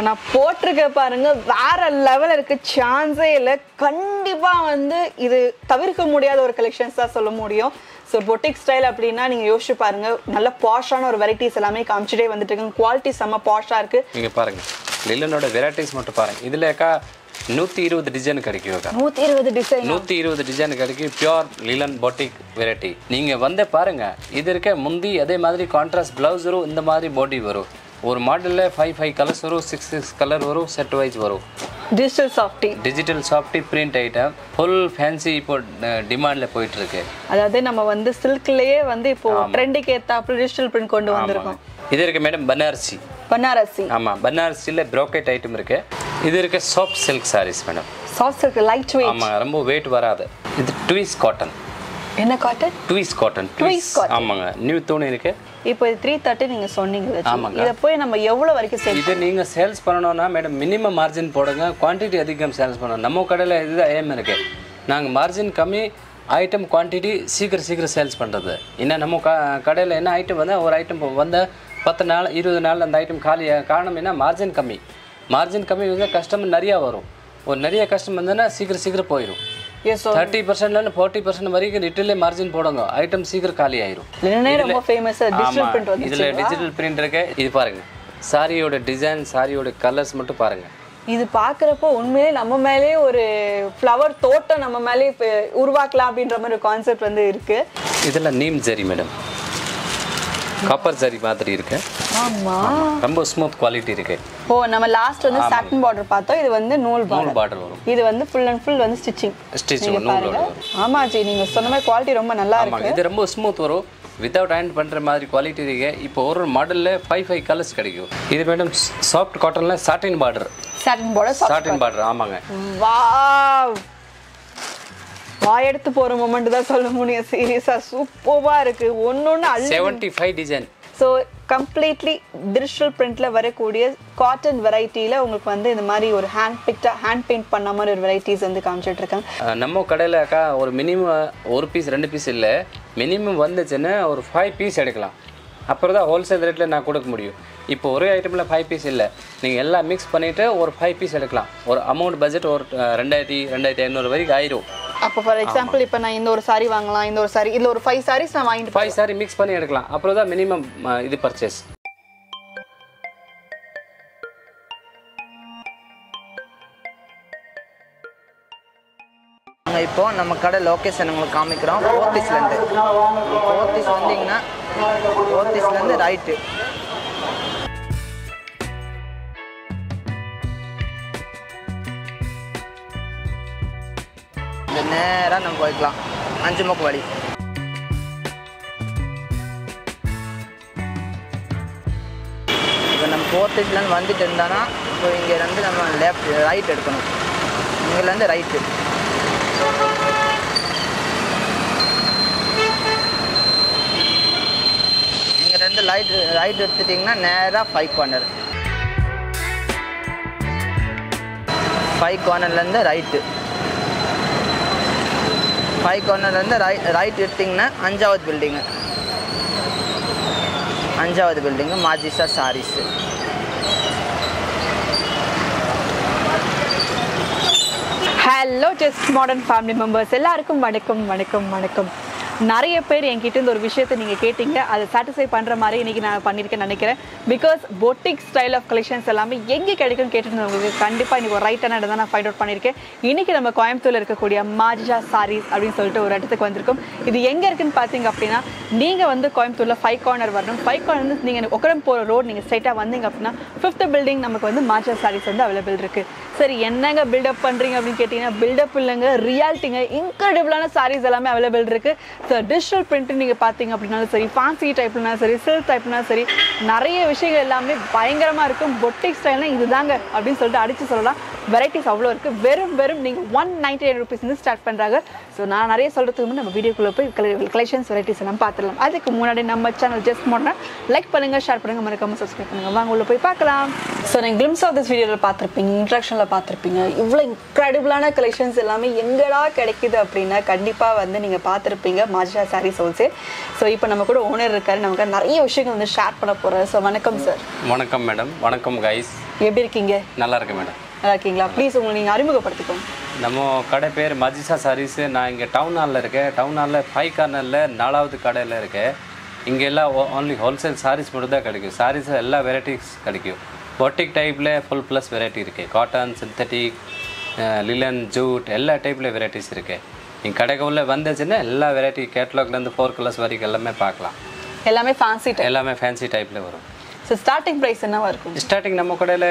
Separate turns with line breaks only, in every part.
இப்போ நான் போட்டிருக்க பாருங்க வேற லெவல் இருக்கு சான்ஸே இல்லை. கண்டிப்பா வந்து இது தவிர்க்க முடியாத ஒரு கலெக்ஷன்ஸ் தான் சொல்ல முடியும். ஸோ பொட்டிக் ஸ்டைல் அப்படின்னா நீங்க யோசிச்சு பாருங்க நல்ல பாஷான ஒரு வெரைட்டிஸ் எல்லாமே காமிச்சிட்டே வந்துட்டு இருக்கு. குவாலிட்டி செம்ம பாஷா இருக்கு.
நீங்க பாருங்க லில்லனோட வெரைட்டிஸ் மட்டும் பாருங்க. இதுல அக்கா நூத்தி இருபது டிசைன் கிடைக்கும்
நூத்தி இருபது டிசைன்
நூத்தி இருபது டிசைன் கிடைக்கும் பியோர் லிலன் பொட்டிக் வெரைட்டி நீங்க வந்து பாருங்க இது இருக்க முந்தி அதே மாதிரி கான்ட்ராஸ்ட் பிளவுஸ் வரும் இந்த மாதிரி பாடி வரும். ஒரு மாடல்ல ஃபைவ் ஃபைவ் கலர்ஸ் வரும் சிக்ஸ் சிக்ஸ் கலர் வரும் செட் வைஸ் வரும்.
Digital softy
digital softy print item full fancy இப்போ டிமாண்ட்ல போயிட்டு இருக்கு
அதாவது நம்ம வந்து சில்க்லயே வந்து இப்போ ட்ரெண்டுக்கு ஏத்தாப்புல டிஜிட்டல் பிரிண்ட் கொண்டு வந்திருக்கோம்.
இது இருக்கு மேடம் பனாரசி
பனாரசி
ஆமா பனாரசியில் ப்ரோக்கெட் ஐட்டம் இருக்கு. இது இருக்க soft silk sarees madam
soft silk light weight
ஆமா ரொம்ப வெயிட் வராது. இது ட்விஸ் காட்டன்
என்ன காட்டன்
ட்விஸ் காட்டன் ட்விஸ். ஆமாங்க. நியூ தூண் இருக்கு.
இப்போ இது த்ரீ தேர்ட்டி நீங்க சொன்னீங்க.
ஆமாங்க.
இதை போய் நம்ம எவ்வளவு வரைக்கும் சேல்
இது நீங்க சேல்ஸ் பண்ணணும்னா மேடம் மினிமம் மார்ஜின் போடுங்க. குவான்டிட்டி அதிகம் சேல்ஸ் பண்ணணும். நம்ம கடையில் இதுதான் ஏம் இருக்கு. நாங்கள் மார்ஜின் கம்மி ஐட்டம் குவான்டிட்டி சீக்கிரம் சீக்கிரம் சேல்ஸ் பண்ணுறது ஏன்னா நம்ம க கடையில் என்ன ஐட்டம் வந்து ஒரு ஐட்டம் வந்த பத்து நாள் இருபது நாள் அந்த ஐட்டம் காலி காரணம் என்ன? மார்ஜின் கம்மி. மார்ஜின் கம்மி வந்து கஸ்டமர் நிறையா வரும். ஒரு நிறைய கஸ்டமர் வந்ததுன்னா சீக்கிரம் சீக்கிரம் போயிடும் தேர்ட்டி பர்சன்ட்லேருந்து ஃபார்ட்டி பர்சன்ட் வரைக்கும் ரிட்டிலே மார்ஜின் போடுங்க. ஐட்டம் சீக்கிரம் காலி ஆயிரும். இதுல டிஜிட்டல் பிரிண்ட் இருக்கு. இது பாருங்க. சாரியோட டிசைன் சாரியோட கலர்ஸ் மட்டும் பாருங்க.
இது பார்க்குறப்போ உண்மையிலே நம்ம மேலே ஒரு ஃப்ளவர் தோட்டம் நம்ம மேலே உருவாக்கலாம் அப்படின்ற மாதிரி ஒரு கான்செப்ட் வந்து இருக்கு.
இதுல நீம் ஜரி மேடம் காப்பர் ஜரி மாதிரி இருக்கு.
ஆமா.
ரொம்ப ஸ்மூத் குவாலிட்டி இருக்கு.
ஓ நம்ம லாஸ்ட் வந்து சாட்டன் பார்டர் பார்த்தோம். இது வந்து நூல்
நூல்
பார்டர்
வரும்.
இது வந்து ஃபுல் அண்ட் ஃபுல் வந்து ஸ்டிச்சிங்
ஸ்டிச்
நீங்க
நூல்
ஆமா ஜி நீங்க சொன்ன மாதிரி குவாலிட்டி ரொம்ப நல்லா இருக்கு.
இது ரொம்ப ஸ்மூத் வரும். வித்தவுட் அயன் பண்ற மாதிரி குவாலிட்டி இருக்கு. இப்போ ஒரு மாடல்ல ஃபைவ் ஃபைவ் கலர்ஸ் கிடைக்கும். இது madam soft காட்டன்ல satin border
satin border
satin border ஆமாங்க.
வாவ் வாயெடுத்து போற மொமெண்ட் தான் சொல்ல முடியும். சீரியஸா சூப்பர்வா இருக்கு. ஒன்னொன்னு அள்ளி
seventy five design
so completely digital பிரிண்ட்ல வரக்கூடிய காட்டன் வெரைட்டியில உங்களுக்கு வந்து இந்த மாதிரி ஒரு ஹேண்ட் பிக்டா ஹேண்ட் பெயிண்ட் பண்ண மாதிரி ஒரு வெரைட்டிஸ் வந்து
அஹ் நம்ம கடையில் அக்கா ஒரு மினிமம் ஒரு பீஸ் ரெண்டு பீஸ் இல்லை. மினிமம் வந்துச்சுன்னா ஒரு ஃபைவ் பீஸ் எடுக்கலாம். அப்புறம் தான் ஹோல்சேல் ரேட்டில் நான் கொடுக்க முடியும். இப்போ ஒரே ஐட்டமில் ஃபைவ் பீஸ் இல்லை. நீங்கள் எல்லாம் மிக்ஸ் பண்ணிவிட்டு ஒரு ஃபைவ் பீஸ் எடுக்கலாம். ஒரு அமௌண்ட் பட்ஜெட் ஒரு ரெண்டாயிரத்தி ரெண்டாயிரத்தி ஐநூறு வரைக்கும் ஆயிரும்.
அப்போ ஃபார் எக்ஸாம்பிள் இப்போ நான் இந்த ஒரு சாரி வாங்கலாம் இந்த ஒரு சாரி இதுல ஒரு ஃபைவ் சாரீஸ் நான் வாங்கிட்டு
ஃபைவ் சாரி மிக்ஸ் பண்ணி எடுக்கலாம். அப்புறம் தான் மினிமம் இது பர்ச்சேஸ்
நாங்கள் இப்போ நம்ம கடை லொக்கேஷன் உங்களுக்கு காமிக்கிறோம். போர்த்திஸ்லேருந்து போர்த்திஸ் வந்தீங்கன்னா போர்த்திஸ்லேருந்து ரைட்டு இந்த நேராக நம்ம போய்க்கலாம். அஞ்சு மக்கு வழி இப்போ நம்ம போர்த்திஸ்லேருந்து வந்துட்டு இருந்தானா இப்போ இங்கேருந்து நம்ம லெஃப்ட் ரைட் எடுக்கணும். இங்கேருந்து ரைட்டு இங்கேருந்து லைட் ரைட் எடுத்துட்டிங்கன்னா நேராக ஃபைவ் கார்னர் ஃபைவ் கார்னர்லேருந்து ரைட்டு ஃபைவ் கார்னர்லேருந்து ரைட் ரைட் எடுத்திங்கன்னா அஞ்சாவது பில்டிங்கு அஞ்சாவது building Majisa sarees
hello just modern family members எல்லாருக்கும் வணக்கம் வணக்கம் வணக்கம். நிறைய பேர் என்கிட்ட இந்த ஒரு விஷயத்தை நீங்கள் கேட்டிங்க. அதை சாட்டிஸ்ஃபை பண்ணுற மாதிரி இன்றைக்கி நான் பண்ணியிருக்கேன்னு நினைக்கிறேன். Because boutique style of collections எல்லாமே எங்கே கிடைக்கும்னு கேட்டுருந்தவங்களுக்கு கண்டிப்பாக இன்றைக்கி ஒரு ரைட்டான இடம் தான் நான் ஃபைண்ட் அவுட் பண்ணியிருக்கேன். இன்னைக்கு நம்ம கோயம்புத்தூரில் இருக்கக்கூடிய மாஜா சாரீஸ் அப்படின்னு சொல்லிட்டு ஒரு இடத்துக்கு வந்திருக்கும். இது எங்கே இருக்குன்னு பார்த்தீங்க அப்படின்னா நீங்கள் வந்து கோயம்புத்தூரில் ஃபைவ் கார்னர் வரணும். ஃபைவ் கார்னர் வந்து நீங்கள் உக்கரம் போகிற ரோடு நீங்கள் ஸ்ட்ரைட்டாக வந்தீங்க அப்படின்னா ஃபிஃப்த் பில்டிங் நமக்கு வந்து மாஜா சாரீஸ் வந்து அவைலபிள் இருக்குது சரி என்னங்க பில்டப் பண்ணுறீங்க அப்படின்னு கேட்டிங்கன்னா பில்டப் இல்லைங்க ரியாலிட்டிங்க இன்க்ரெடிபிளான சாரீஸ் எல்லாமே அவைலபிள் இருக்கு. ஸோ டிஜிட்டல் பிரிண்ட் நீங்கள் பார்த்தீங்க அப்படின்னாலும் சரி ஃபேன்சி டைப்லனாலும் சரி சில்க் டைப்னாலும் சரி நிறைய விஷயங்கள் எல்லாமே பயங்கரமாக இருக்கும். பொட்டிக் ஸ்டைல்னால் இதுதாங்க அப்படின்னு சொல்லிட்டு அடித்து சொல்லலாம். வெரைட்டிஸ் அவ்வளோ இருக்கு. வெறும் வெறும் நீங்க ஒன் நைன்டி நைன் ருபீஸ் வந்து ஸ்டார்ட் பண்றாங்க. ஸோ நான் நிறைய சொல்றதுக்கு முன்னாடி நம்ம வீடியோக்குள்ள போய் கலெக்ஷன்ஸ் வெரைட்டிஸ் எல்லாம் பார்த்துடலாம். அதுக்கு முன்னாடி நம்ம சேனல் ஜஸ்ட் மோட்னா லைக் பண்ணுங்க ஷேர் பண்ணுங்க. மறக்காம சப்ஸ்கிரைப் பண்ணுங்க. வாங்க உள்ள போய் பார்க்கலாம். ஸோ நீங்கள் கிளிம்ஸ் ஆஃப் திஸ் வீடியோவில் பார்த்துருப்பீங்க இன்ட்ராக்ஷனில் பார்த்துருப்பீங்க. இவ்வளோ இன்க்ரெடிபிளான கலெக்ஷன்ஸ் எல்லாமே எங்கடா கிடைக்குது அப்படின்னா கண்டிப்பாக வந்து நீங்கள் பார்த்துருப்பீங்க மாஜா சாரீஸ் ஹோல்சேல் ஸோ இப்போ நம்ம கூட ஓனர் இருக்காரு. நமக்கு நிறைய விஷயங்கள் வந்து ஷேர் பண்ண போகிறார் ஸோ வணக்கம் சார்
வணக்கம் மேடம் வணக்கம் கைஸ்
எப்படி இருக்கீங்க?
நல்லா இருக்கு மேடம்
நல்லா இருக்கீங்களா? ப்ளீஸ் உங்களை நீங்கள் அறிமுகப்படுத்திக்கோங்க.
நம்ம கடை பேர் மஜிசா சாரீஸ் நான் இங்கே டவுன் ஹாலில் இருக்கேன். டவுன் ஹாலில் ஃபைவ் கார்னரில் நாலாவது கடையில் இருக்கேன். இங்கே எல்லாம் ஓன்லி ஹோல்சேல் சாரீஸ் மட்டும் தான் கிடைக்கும். சாரீஸ் எல்லா வெரைட்டிஸ் கிடைக்கும். பொட்டிக் டைப்பில் ஃபுல் ப்ளஸ் வெரைட்டி இருக்குது காட்டன் சிந்தட்டிக் லிலன் ஜூட் எல்லா டைப்பில் வெரைட்டிஸ் இருக்குது நீங்கள் கடைக்கு உள்ள வந்துச்சுன்னா எல்லா வெரைட்டி கேட்லாக்லேருந்து ஃபோர் கலர்ஸ் வரைக்கும் எல்லாமே பார்க்கலாம்.
எல்லாமே ஃபேன்சி டைப்
எல்லாமே ஃபேன்சி டைப்பில் வரும்.
ஸோ ஸ்டார்டிங் ப்ரைஸ் என்னவா இருக்கும்?
ஸ்டார்டிங் நம்ம கடையில்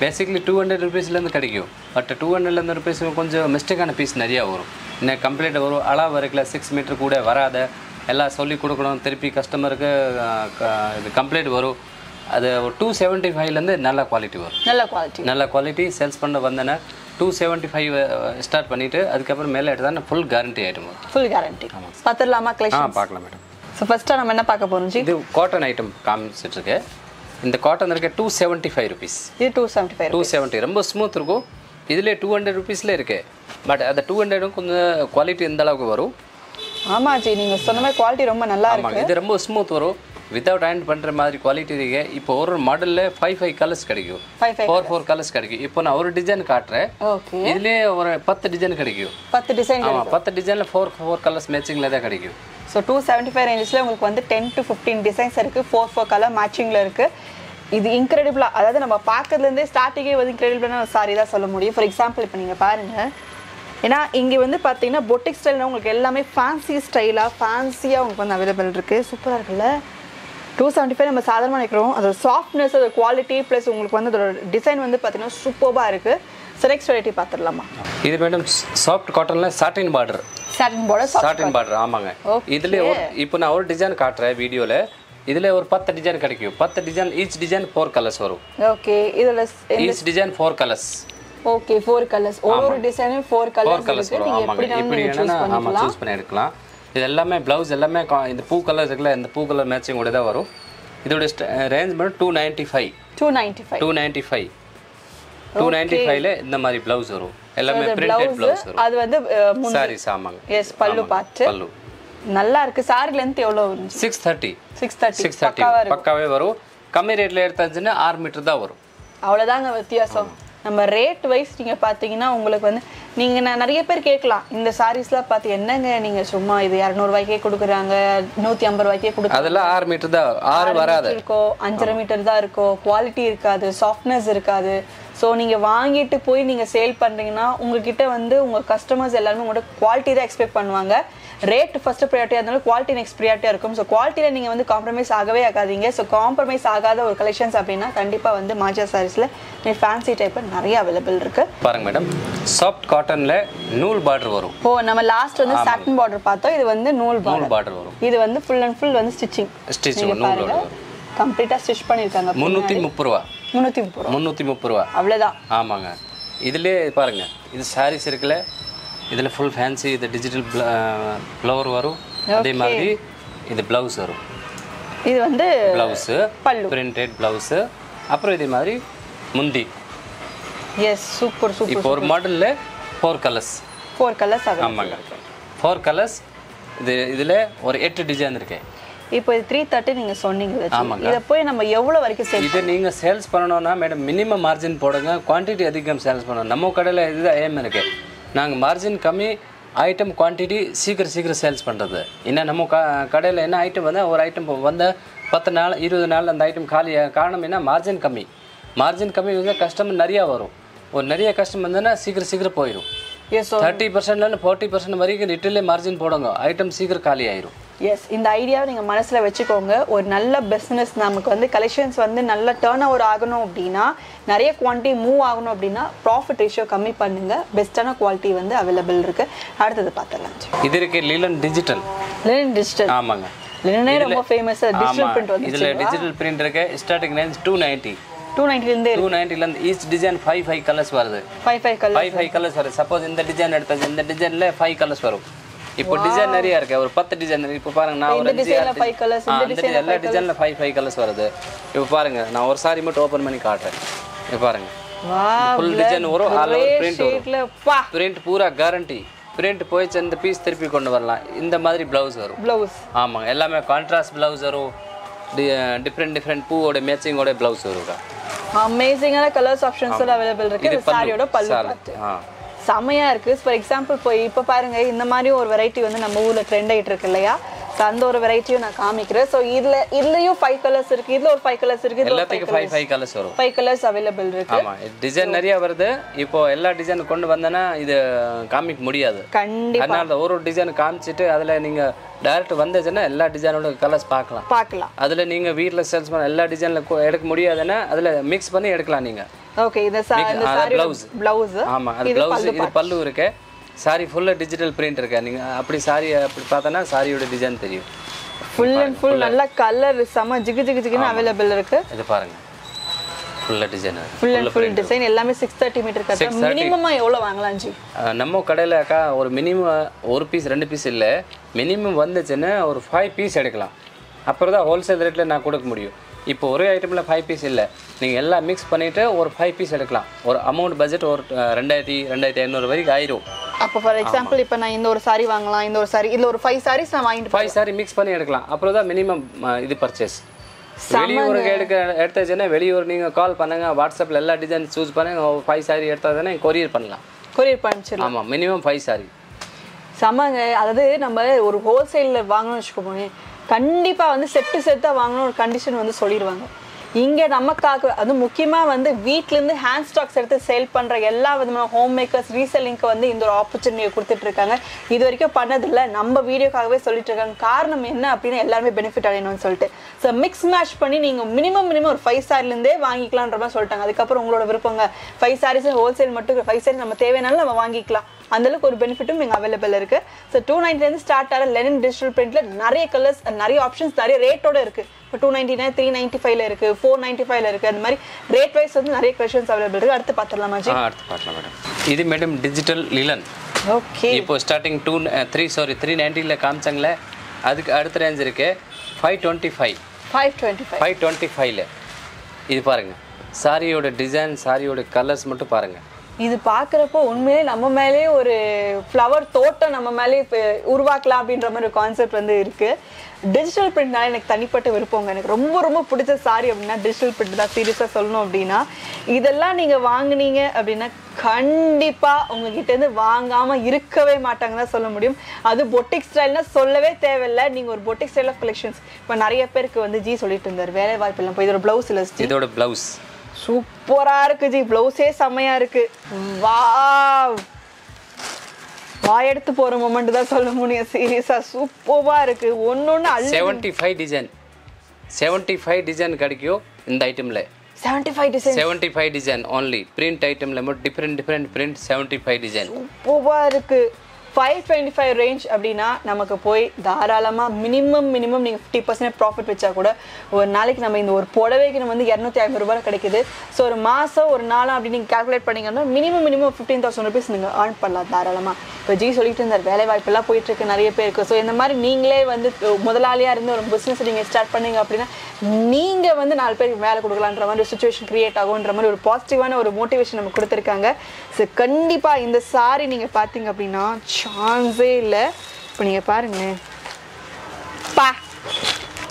பேசிக்லி டூ ஹண்ட்ரட் ருபீஸ்லேருந்து கிடைக்கும். பட் டூ ஹண்ட்ரட்லேருந்து ருபீஸ் கொஞ்சம் மிஸ்டேக்கான பீஸ் நிறையா வரும். இன்னும் கம்ப்ளீட் வரும். அளவு வரைக்கும் சிக்ஸ் மீட்டர் கூட வராத. எல்லாம் சொல்லி கொடுக்கணும். திருப்பி கஸ்டமருக்கு இது கம்ப்ளீட் வரும். அது ஒரு டூ செவன்ட்டி ஃபைவ்லேருந்து நல்ல குவாலிட்டி வரும்.
நல்ல குவாலிட்டி
நல்ல குவாலிட்டி சேல்ஸ் பண்ண வந்தேன்னா டூ செவன்ட்டி ஃபைவ் ஸ்டார்ட் பண்ணிவிட்டு அதுக்கப்புறம் மேலே எடுத்தால் ஃபுல் கேரண்டி வரும்.
ஃபுல் கேரண்டி பார்த்துடலாமா
ஆ
கலெக்ஷன்
பார்க்கலாம் மேடம்
ஸோ ஃபஸ்ட்டாக நம்ம என்ன பார்க்க போகிறோம்
இது காட்டன் ஐட்டம் காமிச்சிட்ருக்கு இந்த காட்டன் இருக்க டூ செவன்ட்டி ஃபைவ் ருபீஸ்
இது two seventy five
two seventy ரொம்ப ஸ்மூத் இருக்கும். இதிலே டூ ஹண்ட்ரட் ருபீஸில் இருக்கு. பட் அந்த டூ ஹண்ட்ரடும் கொஞ்சம் குவாலிட்டி எந்த அளவுக்கு வரும்.
ஆமா ஜி நீங்கள் சொன்ன மாதிரி குவாலிட்டி ரொம்ப நல்லா இருக்கு.
இது ரொம்ப ஸ்மூத் வரும். வித்தவுட் ஹேண்ட் பண்ணுற மாதிரி குவாலிட்டி இருக்கு. இப்போ ஒரு மாடலில் ஃபைவ் ஃபைவ் கலர்ஸ் கிடைக்கும். ஃபோர் ஃபோர் கலர்ஸ் கிடைக்கும். இப்போ நான் ஒரு டிசைன் காட்டுறேன். இதுலேயே ஒரு பத்து டிசைன் கிடைக்கும்.
பத்து டிசைன்
ஆமாம் பத்து டிசைனில் ஃபோர் ஃபோர் கலர்ஸ் மேட்சிங்கில் தான் கிடைக்கும்.
ஸோ டூ செவன்ட்டி ஃபைவ் ரேஞ்சஸில் உங்களுக்கு வந்து டென் டு ஃபிஃப்டீன் டிசைன்ஸ் இருக்குது ஃபோர் ஃபோர் கலர் மேட்சிங்கில் இருக்குது இது இன்க்ரெடிபிளாக அதாவது நம்ம பார்க்கறதுலேருந்தே ஸ்டார்டிங்கே வந்து இன்க்ரெடிபிளான சாரி தான் சொல்ல முடியும். ஃபார் எக்ஸாம்பிள் இப்போ நீங்கள் பாருங்கள் ஏன்னா இங்கே வந்து பார்த்தீங்கன்னா பொட்டிக் ஸ்டைல்னா உங்களுக்கு எல்லாமே ஃபேன்சி ஸ்டைலாக ஃபேன்சியாக உங்களுக்கு வந்து அவைலபிள் இருக்குது சூப்பராக இருக்குல்ல? டூ செவன்ட்டி ஃபைவ் நம்ம சாதாரணமாக நினைக்கிறோம். அதோட சாஃப்ட்னஸ் அதோட குவாலிட்டி ப்ளஸ் உங்களுக்கு வந்து அதோட டிசைன் வந்து பார்த்தீங்கன்னா சூப்பராக இருக்குது செலக்ட் வெரைட்டி பார்த்துடலாமா?
இது மேடம் சாஃப்ட் காட்டனில் சாட்டின் பார்டர்
சாட்டின் போட
சாட்டின் பார்டர் ஆமாங்க.
Okay.
இதுல ஒரு இப்போ நான் ஒரு டிசைன் காட்டுறேன் வீடியோல. இதுல ஒரு பத்து டிசைன் கிடைக்கும். பத்து design each design four colours வரும்.
ஓகே இதில்
each design four colours
okay four colours ஒரு டிசைனும் ஃபோர்
ஃபோர்
கலர்ஸ்
கலர்ஸ்
இருக்கு.
வரும். ஆமாங்க.
எப்படி
இப்படி வேணா
பண்ணிக்கலாம்.
சூஸ் பண்ணி எடுக்கலாம் இது எல்லாமே ப்ளவுஸ் எல்லாமே இந்த பூ கலர் இருக்குல்ல இந்த பூ கலர் மேட்சிங் கூட தான் வரும். இதோட ரேஞ்ச் மட்டும் two ninety five
two ninety five
two ninety five two ninety ஃபைவ்ல இந்த மாதிரி ப்ளவுஸ் வரும். எல்லாமே பிரிண்டட் ப்ளவுஸ் வரும்.
அது வந்து
சாரீஸ் ஆமாங்க.
எஸ் பல்லு. பார்த்து.
பல்லு.
நல்லா இருக்கு சாரி லென்த் எவ்வளோ இருந்துச்சு?
Six thirty
six thirty
six thirty பக்காவே வரும். கம்மி ரேட்ல எடுத்தாச்சுன்னா ஆறு மீட்டர் தான் வரும்.
அவ்வளோதாங்க வித்தியாசம். நம்ம ரேட் வைஸ் நீங்க பார்த்தீங்கன்னா உங்களுக்கு வந்து நீங்க நான் நிறைய பேர் கேட்கலாம். இந்த சாரீஸ்லாம் பார்த்து என்னங்க நீங்க சும்மா இது இரநூறுவாய்க்கே கொடுக்குறாங்க நூற்றி ஐம்பது ரூபாய்க்கே கொடுக்குறாங்க.
அதெல்லாம் ஆறு மீட்டர் தான். ஆறு வராது.
இருக்கோ அஞ்சரை மீட்டர் தான் இருக்கும் குவாலிட்டி இருக்காது சாஃப்ட்னஸ் இருக்காது. ஸோ நீங்கள் வாங்கிட்டு போய் நீங்கள் சேல் பண்ணுறீங்கன்னா உங்ககிட்ட வந்து உங்கள் கஸ்டமர்ஸ் எல்லாருமே உங்களோட குவாலிட்டி தான் எக்ஸ்பெக்ட் பண்ணுவாங்க. ரேட் ஃபஸ்ட்டு ப்ரையாரிட்டியாக இருந்தாலும் குவாலிட்டி நெக்ஸ்ட் ப்ரையாரிட்டியாக இருக்கும். ஸோ குவாலிட்டியில் நீங்கள் வந்து காம்ப்ரமைஸ் ஆகவே ஆகாதீங்க. ஸோ காம்ப்ரமைஸ் ஆகாத ஒரு கலெக்ஷன்ஸ் அப்படின்னா கண்டிப்பாக வந்து மாஜா சாரீஸில் ஃபேன்சி டைப்பில் நிறைய அவைலபிள் இருக்குது
பாருங்க மேடம் சாஃப்ட் காட்டன்ல நூல் பார்டர் வரும்.
இப்போ நம்ம லாஸ்ட் வந்து சாட்டின் பார்டர் பார்த்தோம். இது வந்து நூல் பார்டர்
பார்டர் வரும்.
இது வந்து ஃபுல் அண்ட் ஃபுல் வந்து ஸ்டிச்சிங்
ஸ்டிச்
நீங்க
நூல்
கம்ப்ளீட்டாக ஸ்டிச் பண்ணியிருக்காங்க
முந்நூற்றி முப்பது ரூபா.
முந்நூற்றி முப்பது ரூபா.
முந்நூற்றி முப்பது ரூபா.
அவ்வளோதான்
ஆமாங்க. இதுலேயே பாருங்க. இது சாரீஸ் இருக்குல்ல இதில் ஃபுல் ஃபேன்சி இது டிஜிட்டல் ஃப்ளவர் வரும். அதே மாதிரி இது ப்ளவுஸ் வரும்.
இது வந்து
ப்ளவுஸு
பல்லு.
பிரிண்டட் ப்ளவுஸு அப்புறம் இதே மாதிரி முந்தி.
எஸ் சூப்பர் சூப்பர்
இப்போ ஒரு மாடலில் ஃபோர் கலர்ஸ்
ஃபோர் கலர்ஸ்
ஆமாங்க. ஃபோர் கலர்ஸ் இது இதில் ஒரு எட்டு டிசைன் இருக்கு.
இப்போ இது த்ரீ தேர்ட்டி நீங்க சொன்னீங்க. இதை போய் நம்ம எவ்வளவு வரைக்கும் சேல்
இது நீங்கள் சேல்ஸ் பண்ணணும்னா மேடம் மினிமம் மார்ஜின் போடுங்க குவான்டிட்டி அதிகம் சேல்ஸ் பண்ணணும். நம்ம கடையில் இதுதான் ஏம் இருக்கு. நாங்கள் மார்ஜின் கம்மி ஐட்டம் குவான்டிட்டி சீக்கிரம் சீக்கிரம் சேல்ஸ் பண்ணுறது என்ன நம்ம க கடையில் என்ன ஐட்டம் வந்தால் ஒரு ஐட்டம் வந்த பத்து நாள் இருபது நாள் அந்த ஐட்டம் காலி காரணம் என்ன? மார்ஜின் கம்மி. மார்ஜின் கம்மி வந்து கஸ்டமர் நிறையா வரும். ஒரு நிறைய கஸ்டமர் வந்ததுன்னா சீக்கிரம் சீக்கிரம் போயிடும் தேர்ட்டி பர்சன்ட்லேருந்து ஃபார்ட்டி பர்சன்ட் வரைக்கும் ரிட்டேலே மார்ஜின் போடுங்க. ஐட்டம் சீக்கிரம் காலி ஆயிரும்.
எஸ் இந்த ஐடியாவை நீங்க மனசுல வச்சுக்கோங்க. ஒரு நல்ல பிஸ்னஸ் நமக்கு வந்து கலெக்ஷன்ஸ் வந்து நல்ல டேர்ன் ஓவர் ஆகணும் அப்படின்னா நிறைய குவான்டிட்டி மூவ் ஆகணும் அப்படின்னா ப்ராஃபிட் ரேஷியோ கம்மி பண்ணுங்க. பெஸ்ட்டான குவாலிட்டி வந்து அவைலபிள் இருக்கு. அடுத்தது பார்த்துடலாம்.
இது இருக்கு லீலன் டிஜிட்டல்
லினன் டிஜிட்டல்
ஆமாங்க.
லினனே ரொம்ப ஃபேமஸ் டிஜிட்டல் பிரிண்ட் வந்து
இதுல டிஜிட்டல் பிரிண்ட் இருக்கு. Starting range two ninety
two நைன்டிலேருந்து
two நைன்ட்டிலேருந்து each design five five colours வருது.
Five five colour
five five colours வருது. சப்போஸ் இந்த டிசைன் எடுத்தாச்சு இந்த டிசைனில் ஃபைவ் கலர்ஸ் வரும். இப்போ டிசைன் நிறைய இருக்கு. ஒரு பத்து டிசைன் இப்போ பாருங்க நான் ஒரு அஞ்சு எல்லா டிசைனில் ஃபைவ் ஃபைவ் கலர்ஸ் வருது. இப்போ பாருங்க நான் ஒரு சாரி மட்டும் ஓப்பன் பண்ணி காட்டுறேன். இப்போ பாருங்க. ஃபுல் டிசைன் வரும் ஆல் ஓவர் பிரிண்ட் வரும். பிரிண்ட் பூரா கேரண்டி பிரிண்ட் போயிடுச்சு இந்த பீஸ் திருப்பி கொண்டு வரலாம். இந்த மாதிரி ப்ளவுஸ் வரும்.
ப்ளவுஸ்
ஆமாங்க எல்லாமே கான்ட்ராஸ்ட் ப்ளவுஸ் வரும். டிஃப்ரெண்ட் டிஃப்ரெண்ட் பூவோட மேட்சிங்கோட ப்ளவுஸ் வரும்க்கா
அமேசிங்கான கலர்ஸ் ஆப்ஷன்ஸ் அவைலபிள் இருக்கு.
இது
சாரியோட பல்லு. பார்த்து
ஆ
செமையா இருக்கு ஃபார் எக்ஸாம்பிள் இப்போ இப்போ பாருங்க இந்த மாதிரி ஒரு வெரைட்டி வந்து நம்ம ஊர்ல ட்ரெண்ட் ஆயிட்டு இருக்கு இல்லையா? ஸோ அந்த ஒரு வெரைட்டியும் நான் காமிக்கிறேன். ஸோ இதுல இதுலயும் ஃபைவ் கலர்ஸ் இருக்கு. இதுல ஒரு ஃபைவ் கலர்ஸ் இருக்கு. இதுல
எல்லாத்துக்கும் ஃபைவ் ஃபைவ் கலர்ஸ் வரும்.
ஃபைவ் கலர்ஸ் அவைலபிள் இருக்கு.
ஆமா டிசைன் நிறைய வருது. இப்போ எல்லா டிசைன் கொண்டு வந்தேன்னா இது காமிக்க முடியாது.
கண்டிப்பா.
அதனால தான் ஒரு ஒரு டிசைன் காமிச்சிட்டு அதுல நீங்க டைரக்ட் வந்துச்சுன்னா எல்லா டிசைனோட கலர்ஸ் பார்க்கலாம்.
பார்க்கலாம்.
அதுல நீங்க வீட்ல சேல்ஸ் பண்ண எல்லா டிசைன்ல எடுக்க முடியாதுன்னா அதுல மிக்ஸ் பண்ணி எடுக்கலாம் நீங்க.
Okay sorry
blouse.
பிளவுஸ்
ஆமா அது பிளவுஸ் இது பல்லு இருக்கு. சாரி ஃபுல்லா டிஜிட்டல் பிரிண்ட் இருக்கு? நீங்க அப்படி சாரி அப்படி பார்த்தோன்னா சாரியோட டிசைன் தெரியும்.
ஃபுல் அண்ட் ஃபுல் நல்ல கலர் செம ஜிகு ஜிகு ஜிகுன்னு அவைலபிள் இருக்கு.
இது பாருங்க. ஃபுல்லா design
full and full design எல்லாமே சிக்ஸ் தேர்ட்டி மீட்டர் கட்டு
630.
மினிமமா எவ்வளவு வாங்கலாம் ஜி?
நம்ம கடையில் அக்கா ஒரு மினிமம் ஒரு பீஸ் ரெண்டு பீஸ் இல்லை. மினிமம் வந்துச்சுன்னா ஒரு ஃபைவ் பீஸ் எடுக்கலாம். அப்புறம் தான் ஹோல்சேல் ரேட்டில் நான் கொடுக்க முடியும். இப்போ ஒரே ஐட்டமில் ஃபைவ் பீஸ் இல்லை. நீங்கள் எல்லாம் மிக்ஸ் பண்ணிவிட்டு ஒரு ஃபைவ் பீஸ் எடுக்கலாம். ஒரு அமௌண்ட் பட்ஜெட் ஒரு ரெண்டாயிரத்தி ரெண்டாயிரத்தி ஐநூறு வரைக்கும் ஆயிரும்.
அப்போ ஃபார் எக்ஸாம்பிள் இப்போ நான் இந்த ஒரு சாரி வாங்கலாம் இந்த ஒரு சாரி இதுல ஒரு ஃபைவ் சாரீஸ் நான் வாங்கிட்டு
ஃபைவ் சாரி மிக்ஸ் பண்ணி எடுக்கலாம். அப்புறம் தான் மினிமம் இது பர்ச்சேஸ் வெளியூருக்கு எடுக்க எடுத்தாச்சுன்னா வெளியூர் நீங்கள் கால் பண்ணுங்க வாட்ஸ்அப்பில் எல்லா டிசைன் சூஸ் பண்ணுங்க ஃபைவ் சாரி எடுத்தாச்சுன்னா கொரியர் பண்ணலாம்.
கொரியர் பண்ணிச்சிடலாம்.
ஆமாம் மினிமம் ஃபைவ் சாரி
செமங்க அதாவது நம்ம ஒரு ஹோல்சேலில் வாங்கணும்னு வச்சுக்கோங்க கண்டிப்பாக வந்து செட்டு செட்டாக வாங்கணும் ஒரு கண்டிஷன் வந்து சொல்லிடுவாங்க. இங்கே நமக்காக அது முக்கியமாக வந்து வீட்டிலேருந்து ஹேண்ட் ஸ்டாக்ஸ் எடுத்து சேல் பண்ணுற எல்லா விதமான ஹோம் மேக்கர்ஸ் ரீசெல்லிங்க்கு வந்து இந்த ஒரு ஆப்பர்ச்சுனிட்டியை கொடுத்துட்ருக்காங்க. இது வரைக்கும் பண்ணதில்ல. நம்ம வீடியோக்காகவே சொல்லிட்டு இருக்காங்க காரணம் என்ன அப்படின்னா எல்லாருமே பெனிஃபிட் அடையணும்னு சொல்லிட்டு. ஸோ மிக்ஸ் மேட்ச் பண்ணி நீங்கள் மினிமம் மினிமம் ஒரு ஃபைவ் சாரிலேருந்தே வாங்கிக்கலான்ற மாதிரி சொல்லிட்டாங்க. அதுக்கப்புறம் உங்களோட விருப்பங்க ஃபைவ் சாரீஸ் ஹோல்சேல் மட்டும் ஃபைவ் சாரீஸ் நம்ம தேவையானாலும் நம்ம வாங்கிக்கலாம். அந்தளவுக்கு ஒரு பெனிஃபிட்டும் இங்கே அவைலபிள் இருக்குது ஸோ டூ நைன்டிலேருந்து ஸ்டார்ட் ஆகிற லெனின் டிஜிட்டல் பிரிண்ட்டில் நிறைய கலர்ஸ் நிறைய ஆப்ஷன்ஸ் நிறைய ரேட்டோட இருக்குது இப்போ two ninety nine three ninety ஃபைவ்ல இருக்கு ஃபோர் நைன்டி ஃபைவ்ல இருக்கு அந்த மாதிரி ரேட் வைஸ் வந்து நிறைய கலெக்ஷன்ஸ் அவைலபிள் இருக்கு. அடுத்து பார்த்துடலாமா ஜி?
அடுத்து பார்க்கலாம் மேடம் இது மேடம் டிஜிட்டல் லிலன்
ஓகே.
இப்போ starting two three sari three நைன்ட்டியில் காமிச்சாங்களே அதுக்கு அடுத்த ரேஞ்ச் இருக்கு five twenty five
five twenty five
five twenty ஃபைவ்ல இது பாருங்க சாரியோட டிசைன் சாரியோட கலர்ஸ் மட்டும் பாருங்க.
இது பார்க்குறப்போ உண்மையிலே நம்ம மேலே ஒரு ஃப்ளவர் தோட்டம் நம்ம மேலே இப்போ உருவாக்கலாம் அப்படின்ற மாதிரி ஒரு கான்செப்ட் வந்து இருக்குது டிஜிட்டல் பிரிண்ட்னால எனக்கு தனிப்பட்ட விருப்பங்க எனக்கு ரொம்ப ரொம்ப பிடிச்ச சாரி அப்படின்னா டிஜிட்டல் பிரிண்ட் தான். சீரியஸாக சொல்லணும் அப்படின்னா இதெல்லாம் நீங்கள் வாங்குனீங்க அப்படின்னா கண்டிப்பாக உங்ககிட்டேருந்து வாங்காமல் இருக்கவே மாட்டாங்க தான் சொல்ல முடியும். அது பொட்டிக் ஸ்டைல்னா சொல்லவே தேவையில்லை. நீங்கள் ஒரு பொட்டிக் ஸ்டைல் ஆஃப் கலெக்ஷன்ஸ் இப்போ நிறைய பேருக்கு வந்து ஜி சொல்லிட்டு இருந்தார். வேலை வாய்ப்பு இல்லை போய் இதோட ப்ளவுஸ் இல்லை
இதோட ப்ளவுஸ்
சூப்பரா இருக்கு ஜி. ப்ளவுஸே செம்மையா இருக்கு. வாவ். வாயெடுத்து போற மொமெண்ட் தான் சொல்ல முடியும். சீரியஸா சூப்பரா இருக்கு. ஒன்னொன்னு அள்ளி.
Seventy five design seventy five design கிடைக்கும் இந்த ஐட்டமில்
seventy five design
seventy five design only print ஐட்டமில் மட்டும் different different print seventy five design
சூப்பரா இருக்கு. ஃபைவ் டுவெண்ட்டி ஃபைவ் ரேஞ்ச் அப்படின்னா நமக்கு போய் தாராளமாக மினிமம் மினிமம் நீங்கள் ஃபிஃப்டி பர்சன்ட் ப்ராஃபிட் வச்சா கூட ஒரு நாளைக்கு நம்ம இந்த ஒரு புடவைக்கு நம்ம வந்து இரநூத்தி ஐம்பது ரூபாய் கிடைக்குது. ஸோ ஒரு மாதம் ஒரு நாளம் அப்படி நீங்கள் கால்குலேட் பண்ணிங்கன்னா minimum minimum fifteen thousand rupees நீங்கள் ஏர்ன் பண்ணலாம் தாராளமாக இப்போ ஜி சொல்லிட்டு இருந்தார் வேலை வாய்ப்பெல்லாம் போயிட்டுருக்கு நிறைய பேருக்கு. ஸோ இந்த மாதிரி நீங்களே வந்து முதலாளியாக இருந்து ஒரு பிஸ்னஸ் நீங்கள் ஸ்டார்ட் பண்ணீங்க அப்படின்னா நீங்கள் வந்து நாலு பேருக்கு வேலை கொடுக்கலான்ற மாதிரி ஒரு சுச்சுவேஷன் கிரியேட் ஆகுன்ற மாதிரி ஒரு பாசிட்டிவான ஒரு மோட்டிவேஷன் நம்ம கொடுத்துருக்காங்க. ஸோ கண்டிப்பாக இந்த சாரி நீங்கள் பார்த்தீங்க அப்படின்னா சான்ஸே இல்லை. இப்போ நீங்கள் பாருங்க பா.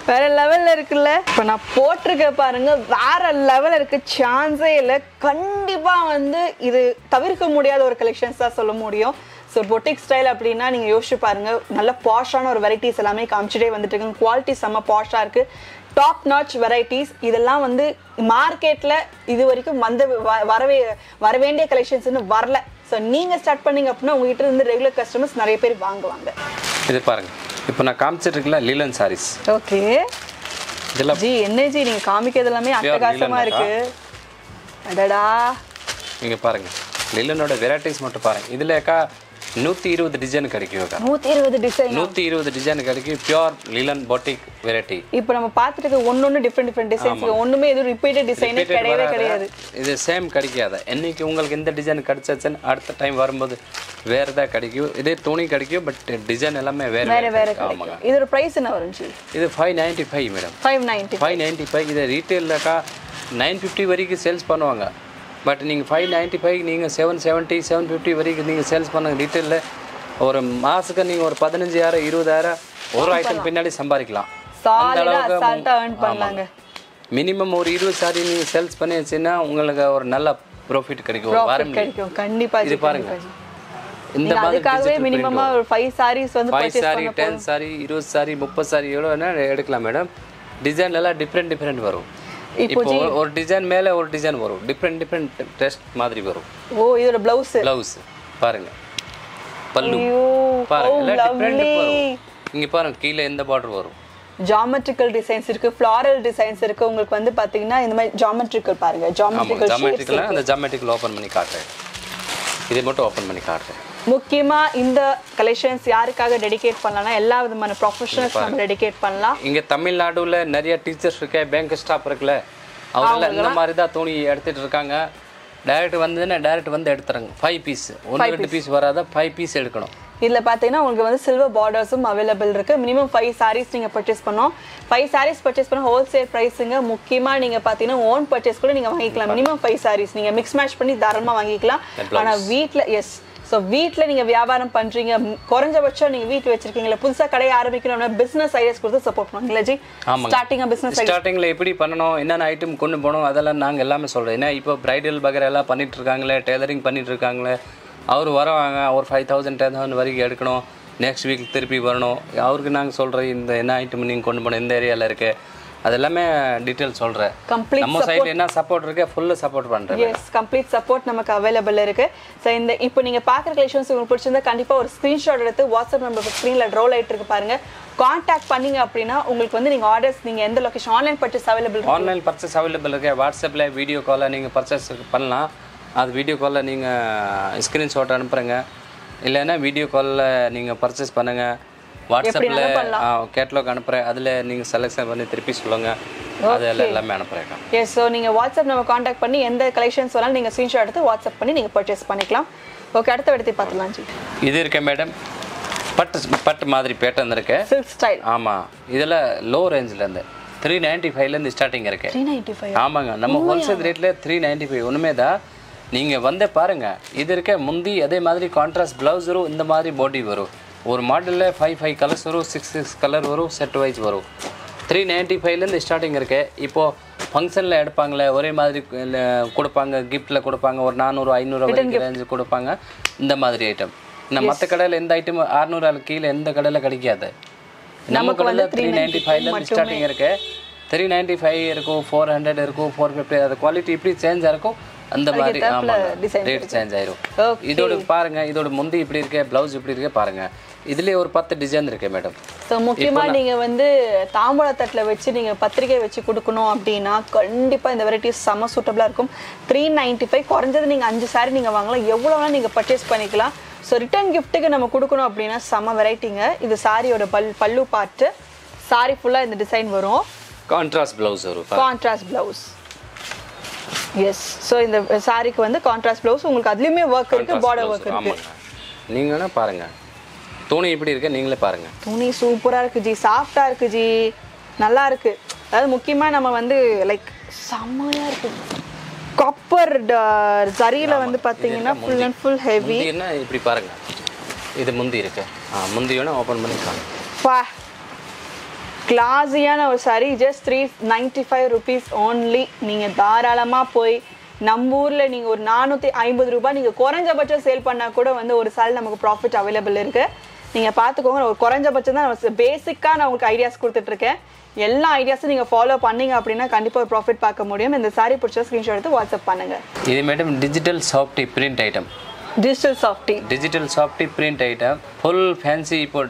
வேற லெவலில் இருக்குல்ல. இப்போ நான் போட்டிருக்க பாருங்க. வேற லெவலில் இருக்க சான்ஸே இல்லை. கண்டிப்பாக வந்து இது தவிர்க்க முடியாத ஒரு கலெக்ஷன்ஸ் தான் சொல்ல முடியும். ஸோ பொட்டிக் ஸ்டைல் அப்படின்னா நீங்கள் யோசிச்சு பாருங்கள் நல்ல பாஷான ஒரு வெரைட்டிஸ் எல்லாமே காமிச்சிட்டே வந்துட்டு இருக்கு. குவாலிட்டி செம்ம பாஷாக இருக்குது டாப் நாட்ச் வெரைட்டிஸ் இதெல்லாம் வந்து மார்க்கெட்டில் இது வரைக்கும் வந்து வ- வரவே வரவேண்டிய கலெக்ஷன்ஸ்னு வரல. ஸோ நீங்க ஸ்டார்ட் பண்ணீங்க அப்படின்னா உங்ககிட்ட இருந்து ரெகுலர் கஸ்டமர்ஸ் நிறைய பேர் வாங்குவாங்க.
இது பாருங்க. இப்போ நான் காமிச்சிட்டு இருக்கல லீலன் சாரீஸ்
ஓகே
இதெல்லாம்
ஜி என்ன ஜி நீங்க காமிக்கிறது எல்லாமே அட்டகாசமா
நீலன்
இருக்கு. அடடா.
இங்க பாருங்க. லிலனோட வெரைட்டிஸ் மட்டும் பாருங்க. இதுல அக்கா நூற்றி இருபது டிசைன் கிடைக்கும்
நூத்தி இருபது டிசைன்
நூற்றி இருபது டிசைன் கிடைக்கும். பியூர் லிலன் பொட்டிக் வெரைட்டி
இப்போ நம்ம பார்த்துட்டு இருக்க ஒன்னொன்னு டிஃப்ரெண்ட் டிஃப்ரெண்ட் டிசைன்ஸ் ஒண்ணுமே எதுவும் ரிப்பீட்டட் டிசைனே கிடையவே கிடையாது.
இது சேம் கிடைக்காது. என்னைக்கு உங்களுக்கு எந்த டிசைன் கிடைச்சாச்சுன்னு அடுத்த டைம் வரும்போது வேற ஏதாவது கிடைக்கும். இதே துணி கிடைக்கும் பட் டிசைன் எல்லாமே வேற
வேற வேற.
ஆமாங்க.
இதோட பிரைஸ் என்ன வரும்
இது five ninety five madam
five ninety
five ninety five இதை ரீட்டெயிலக்கா நைன் ஃபிஃப்டி வரைக்கும் சேல்ஸ் பண்ணுவாங்க. பட் நீங்கள் ஃபைவ் நைன்ட்டி ஃபைவ் நீங்கள் செவன் செவன்ட்டி செவன் ஃபிஃப்டி வரைக்கும் நீங்கள் சேல்ஸ் பண்ணுங்க ரீட்டெயிலில் ஒரு மாதத்துக்கு நீங்கள் ஒரு பதினஞ்சாயிரம் இருபதாயிரம் ஒரு ஐட்டம் பின்னாடி சம்பாதிக்கலாம். அந்த மினிமம் ஒரு இருபது சாரி நீங்கள் சேல்ஸ் பண்ணி வச்சுன்னா உங்களுக்கு ஒரு நல்ல ப்ராஃபிட் கிடைக்கும் வாரம்
கிடைக்கும். கண்டிப்பா
இது
ஜி,
பாருங்க. இந்த
அதுக்காகவே மினிமமா ஒரு ஃபைவ் சாரீஸ் வந்து
ஃபைவ் சாரி டென் சாரி இருபது சாரி முப்பது சாரி எவ்வளோ வேணால் எடுக்கலாம் மேடம் டிசைன் எல்லாம் டிஃப்ரெண்ட் டிஃப்ரெண்ட் வரும்.
இப்போ
ஒரு டிசைன் மேலே ஒரு டிசைன் வரும். டிஃப்ரெண்ட் டிஃப்ரெண்ட் டெஸ்ட் மாதிரி வரும்.
ஓ இதோட பிளவுஸ்
ப்ளவுஸ் பாருங்க. பல்லு. பாருங்க. டிஃப்ரெண்ட். வரும். இங்க பாருங்க கீழே எந்த பார்டர் வரும்?
ஜாமெட்ரிக்கல் டிசைன்ஸ் இருக்கு ஃப்ளாரல் டிசைன்ஸ் இருக்கு. உங்களுக்கு வந்து பாத்தீங்கன்னா இந்த மாதிரி ஜாமெட்ரிக்கல் பாருங்க. ஜாமெட்ரிக்கல்
ஜாமெட்ரிக்கல் அந்த ஜாமெட்ரிக்கல் ஓப்பன் பண்ணி காட்டுறேன். இதை மட்டும் ஓப்பன் பண்ணி காட்டுறேன்.
முக்கியமா இந்த கலெக்ஷன்ஸ் யாருக்காக டெடிகேட் பண்ணலாம்னா எல்லா விதமான ப்ரொஃபஷனல்ஸ் நம்ம டெடிகேட் பண்ணலாம்.
இங்க தமிழ்நாடுல நிறைய டீச்சர்ஸ் இருக்க பேங்க் ஸ்டாஃப் இருக்குல்ல அவங்கள இந்த மாதிரி தான் துணி எடுத்துட்டு இருக்காங்க. டைரக்ட் வந்ததுன்னா டைரக்ட் வந்து எடுத்துறாங்க ஃபைவ் பீஸ் ஒன்று ரெண்டு பீஸ் வராத? ஃபைவ் பீஸ் எடுக்கணும்.
இதுல பாத்தீங்கன்னா உங்களுக்கு வந்து சில்வர் பார்டர்ஸும் அவைலபிள் இருக்கு. மினிமம் ஃபைவ் சாரீஸ் நீங்க பர்ச்சேஸ் பண்ணோம் ஃபைவ் சாரீஸ் பர்ச்சேஸ் பண்ண ஹோல்சேல் ப்ரைஸுங்க முக்கியமா நீங்க பாத்தீங்கன்னா ஓன் பர்ச்சேஸ் கூட நீங்க வாங்கிக்கலாம். மினிமம் ஃபைவ் சாரீஸ் நீங்க மிக்ஸ் மேட்ச் பண்ணி தாராளமா வாங்கிக்கலாம். ஆனா வீட்ல எஸ் ஸோ வீட்ல நீங்க வியாபாரம் பண்றீங்க ம், குறைஞ்சபட்சம் நீங்க வீட்டு வச்சிருக்கீங்களா புதுசா கடையை ஆரம்பிக்கணும்னா பிசினஸ் ஐடியாஸ் கொடுத்து சப்போர்ட் பண்ணுங்க ஜி?
ஆமாங்க.
ஸ்டார்டிங்கா பிசினஸ்
ஸ்டார்டிங்கில் எப்படி பண்ணணும் என்னென்ன ஐட்டம் கொண்டு போகணும் அதெல்லாம் நாங்கள் எல்லாமே சொல்கிறோம் ஏன்னா இப்போ பிரைடல் பகர் எல்லாம் பண்ணிட்டு இருக்காங்களே டெய்லரிங் பண்ணிட்டு இருக்காங்களே அவர் வரவாங்க ஒரு ஃபைவ் தௌசண்ட் டென் தௌசண்ட் வரைக்கும் எடுக்கணும். நெக்ஸ்ட் வீக் திருப்பி வரணும். அவருக்கு நாங்கள் சொல்கிறோம் இந்த என்ன ஐட்டம் நீங்கள் கொண்டு போகணும் இந்த ஏரியாவில் இருக்கு? அது எல்லாமே டீட்டெயில் சொல்கிறேன்
Complete
நம்ம சைடில் என்ன சப்போர்ட் இருக்கு ஃபுல்லு சப்போர்ட் பண்ணுறேன்
எஸ் கம்ப்ளீட் சப்போர்ட் நமக்கு அவைலபிள் இருக்கு. ஸோ இந்த இப்போ நீங்க பார்க்குற கலெக்ஷன்ஸ் உங்களுக்கு பிடிச்சிருந்தா கண்டிப்பா ஒரு ஸ்க்ரீன்ஷாட் எடுத்து வாட்ஸ்அப் நம்பர் ஸ்க்ரீனில் ரோல் இருக்கு பாருங்க. காண்டாக்ட் பண்ணீங்க அப்படின்னா உங்களுக்கு வந்து நீங்க ஆர்டர்ஸ் நீங்க எந்த location online purchase available
online purchase available இருக்கு. வாட்ஸ்அப்பில் வீடியோ காலில் நீங்கள் பர்ச்சேஸ் பண்ணலாம். அது வீடியோ காலில் நீங்கள் ஸ்க்ரீன்ஷாட் அனுப்புகிறேங்க இல்லைன்னா வீடியோ காலில் நீங்கள் பர்ச்சேஸ் பண்ணுங்கள் வாட்ஸ்அப்பில் கேட்லாக் அனுப்புகிறேன் அதில் நீங்கள் செலெக்ஷன் பண்ணி திருப்பி சொல்லுங்கள் அதில் எல்லாமே அனுப்புகிறேன்
எஸ் ஸோ நீங்க வாட்ஸ்அப் நம்ம காண்டாக்ட் பண்ணி எந்த கலெக்ஷன்ஸ் வேணாலும் நீங்க ஸ்க்ரீன்ஷாட் எடுத்து வாட்ஸ்அப் பண்ணி நீங்க பர்ச்சேஸ் பண்ணிக்கலாம். ஓகே அடுத்த இடத்தை பார்த்துலாம் ஜி.
இது இருக்கேன் மேடம் பட்டு பட்டு மாதிரி பேட்டர்ன் இருக்கு.
சில்க் ஸ்டைல்
ஆமாம் இதில் லோ ரேஞ்சிலேருந்து த்ரீ நைன்ட்டி ஃபைவ்லேருந்து ஸ்டார்டிங் இருக்கு.
நைன்டி
ஆமாங்க. நம்ம ஹோல்சேல் ரேட்ல த்ரீ நைன்டி ஃபைவ் ஒன்றுமே தான் நீங்கள் வந்து பாருங்க. இது இருக்க முந்தி அதே மாதிரி கான்ட்ராஸ்ட் ப்ளவுஸ் வரும் இந்த மாதிரி பாடி வரும். ஒரு மாடலில் ஃபைவ் ஃபைவ் கலர்ஸ் வரும் சிக்ஸ் சிக்ஸ் கலர் வரும் செட் வைஸ் வரும். த்ரீ நைன்ட்டி ஃபைவ்லேருந்து ஸ்டார்டிங் இருக்கு. இப்போது ஃபங்க்ஷனில் எடுப்பாங்களே ஒரே மாதிரி கொடுப்பாங்க கிஃப்ட்டில் கொடுப்பாங்க ஒரு நானூறு ஐநூறு ரேஞ்சு கொடுப்பாங்க. இந்த மாதிரி ஐட்டம் நான் மற்ற கடையில் எந்த ஐட்டம் அறுநூறு கீழே எந்த கடையில் கிடைக்காது. நம்ம கடையில் த்ரீ நைன்ட்டி ஃபைவ்லேருந்து ஸ்டார்டிங் இருக்கு. த்ரீ நைன்ட்டி ஃபைவ் இருக்கும் ஃபோர் ஹண்ட்ரட் இருக்கும் ஃபோர் ஃபிஃப்டி அது குவாலிட்டி இப்படி சேஞ்ச் இருக்கும். அந்த மாதிரி ரேட் சேஞ்ச் ஆயிரும். இதோட பாருங்க இதோட முந்தி இப்படி இருக்கு ப்ளவுஸ் இப்படி இருக்கு பாருங்க. இதுலயே ஒரு பத்து டிசைன் இருக்கு மேடம்
ஸோ முக்கியமா நீங்க வந்து தாம்பூல தட்டுல வச்சு நீங்க பத்திரிக்கை வச்சு கொடுக்கணும் அப்படின்னா கண்டிப்பா இந்த வெரைட்டிஸ் செம்ம சூட்டபிளா இருக்கும். த்ரீ நைன்டி ஃபைவ் குறைஞ்சது நீங்க அஞ்சு சாரி நீங்க வாங்கலாம். எவ்வளவு வேணா நீங்க பர்ச்சேஸ் பண்ணிக்கலாம். ஸோ ரிட்டர்ன் கிஃப்ட்டுக்கு நம்ம கொடுக்கணும் அப்படின்னா செம்ம வெரைட்டிங்க இது சாரியோட பல் பல்லு பார்ட்டு சாரி ஃபுல்லா இந்த டிசைன் வரும்.
கான்ட்ராஸ்ட் ப்ளவுஸ் வரும்.
கான்ட்ராஸ்ட் பிளவுஸ் எஸ் ஸோ இந்த சாரிக்கு வந்து கான்ட்ராஸ்ட் பிளவுஸ் உங்களுக்கு அதுலயுமே ஒர்க் இருக்கு பார்டர் ஒர்க் இருக்கு.
ஆமாங்க. நீங்க வேணா பாருங்க. துணி இப்படி இருக்கு நீங்களே பாருங்க.
துணி சூப்பரா இருக்கு ஜி சாஃப்டா இருக்கு ஜி. நல்லா இருக்கு. அதாவது முக்கியமா நம்ம வந்து லைக் செம்மையா இருக்கு. காப்பர் ஜரியில வந்து பாத்தீங்கன்னா ஃபுல் அண்ட் ஃபுல் ஹெவி
என்ன இப்படி பாருங்க. இது முந்தி இருக்கு. ஆ முந்தி வேணா ஓப்பன் பண்ணி காணும்.
பா கிளாஸியான ஒரு sari just three ninety five rupees only நீங்கள் தாராளமாக போய் நம்ம ஊரில் நீங்கள் ஒரு நானூற்றி ஐம்பது ரூபாய் நீங்கள் குறைஞ்சபட்சம் சேல் பண்ணால் கூட வந்து ஒரு சாரி நமக்கு ப்ராஃபிட் அவைலபிள் இருக்குது நீங்கள் பார்த்துக்கோங்க ஒரு குறைஞ்சபட்சம் தான் நம்ம பேசிக்காக நான் உங்களுக்கு ஐடியாஸ் கொடுத்துட்ருக்கேன் எல்லா ஐடியாஸும் நீங்கள் ஃபாலோ பண்ணீங்க அப்படின்னா கண்டிப்பாக ஒரு ப்ராஃபிட் பார்க்க முடியும். இந்த சாரி பிடிச்ச ஸ்க்ரீன்ஷாட் எடுத்து வாட்ஸ்அப் பண்ணுங்கள்
இது madam digital soft print item
digital softy
digital softy print item full fancy இப்போ